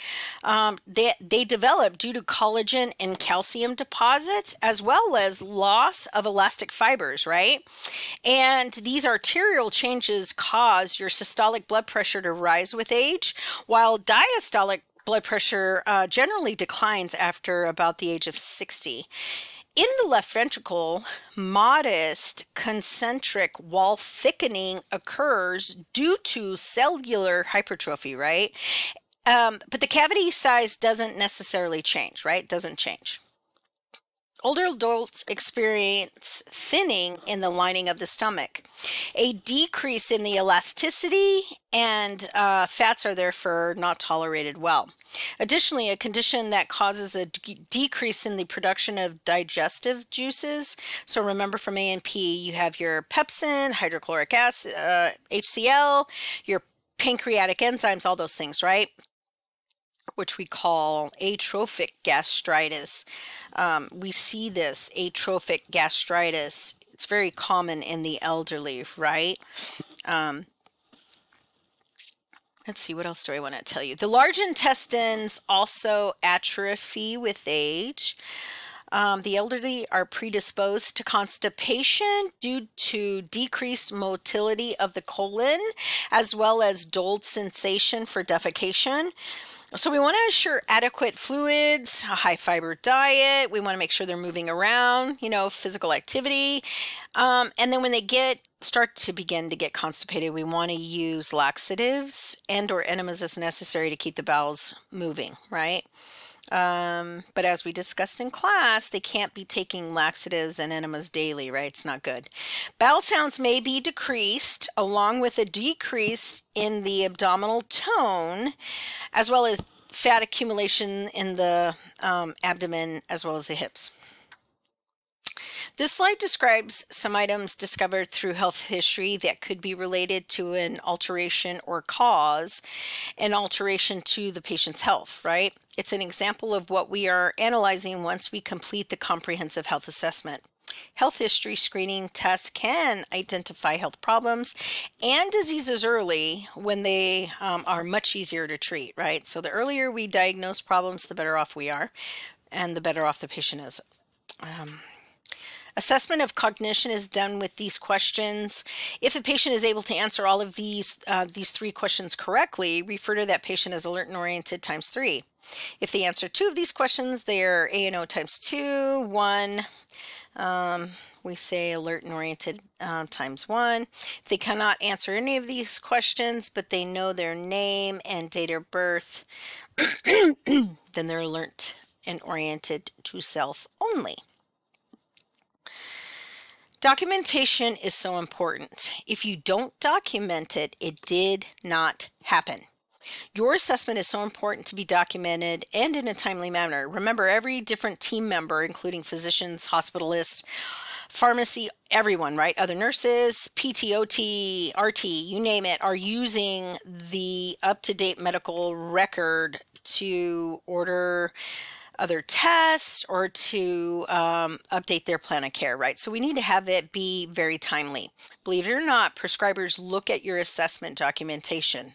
Um, they, they develop due to collagen and calcium deposits, as well as loss of elastic fibers, right? And these arterial changes cause your systolic blood pressure to rise with age, while diastolic blood pressure uh, generally declines after about the age of 60. In the left ventricle, modest concentric wall thickening occurs due to cellular hypertrophy, right? Um, but the cavity size doesn't necessarily change, right? Doesn't change. Older adults experience thinning in the lining of the stomach, a decrease in the elasticity, and uh, fats are therefore not tolerated well. Additionally, a condition that causes a d- decrease in the production of digestive juices. So remember from A and P, you have your pepsin, hydrochloric acid, uh, HCl, your pancreatic enzymes, all those things, right? Which we call atrophic gastritis. Um, we see this atrophic gastritis. It's very common in the elderly, right? Um, let's see, what else do I want to tell you? The large intestines also atrophy with age. Um, the elderly are predisposed to constipation due to decreased motility of the colon, as well as dulled sensation for defecation. So we want to ensure adequate fluids, a high fiber diet. We want to make sure they're moving around, you know, physical activity. Um, and then when they get start to begin to get constipated, we want to use laxatives and or enemas as necessary to keep the bowels moving, right? Um, but as we discussed in class, they can't be taking laxatives and enemas daily, right? It's not good. Bowel sounds may be decreased along with a decrease in the abdominal tone, as well as fat accumulation in the um, abdomen as well as the hips. This slide describes some items discovered through health history that could be related to an alteration or cause an alteration to the patient's health, right? It's an example of what we are analyzing once we complete the comprehensive health assessment. Health history screening tests can identify health problems and diseases early when they um, are much easier to treat, right? So the earlier we diagnose problems, the better off we are and the better off the patient is. Um, Assessment of cognition is done with these questions. If a patient is able to answer all of these uh, these three questions correctly, refer to that patient as alert and oriented times three. If they answer two of these questions, they're A and O times two, one. Um, we say alert and oriented uh, times one. If they cannot answer any of these questions, but they know their name and date of birth, *clears throat* then they're alert and oriented to self only. Documentation is so important. If you don't document it, it did not happen. Your assessment is so important to be documented and in a timely manner. Remember, every different team member, including physicians, hospitalists, pharmacy, everyone, right? Other nurses, PTOT, RT, you name it, are using the up to date medical record to order other tests or to um, update their plan of care, right? So we need to have it be very timely. Believe it or not, prescribers look at your assessment documentation.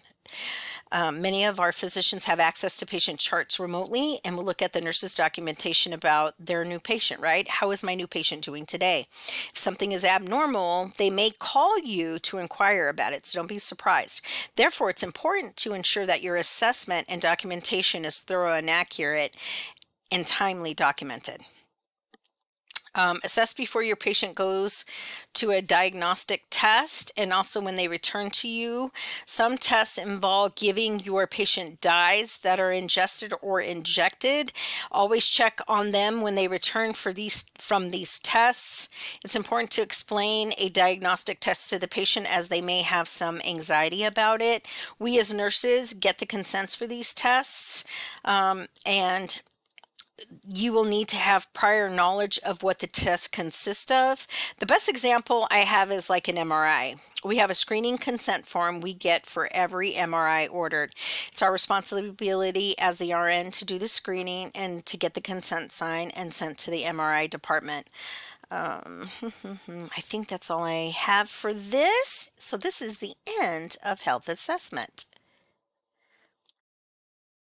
Um, many of our physicians have access to patient charts remotely and will look at the nurse's documentation about their new patient, right? How is my new patient doing today? If something is abnormal, they may call you to inquire about it, so don't be surprised. Therefore, it's important to ensure that your assessment and documentation is thorough and accurate and timely documented. Um, assess before your patient goes to a diagnostic test and also when they return to you. Some tests involve giving your patient dyes that are ingested or injected. Always check on them when they return for these from these tests. It's important to explain a diagnostic test to the patient as they may have some anxiety about it. We as nurses get the consents for these tests um, and you will need to have prior knowledge of what the test consists of. The best example I have is like an MRI. We have a screening consent form we get for every MRI ordered. It's our responsibility as the RN to do the screening and to get the consent signed and sent to the MRI department. Um, *laughs* I think that's all I have for this. So, this is the end of health assessment.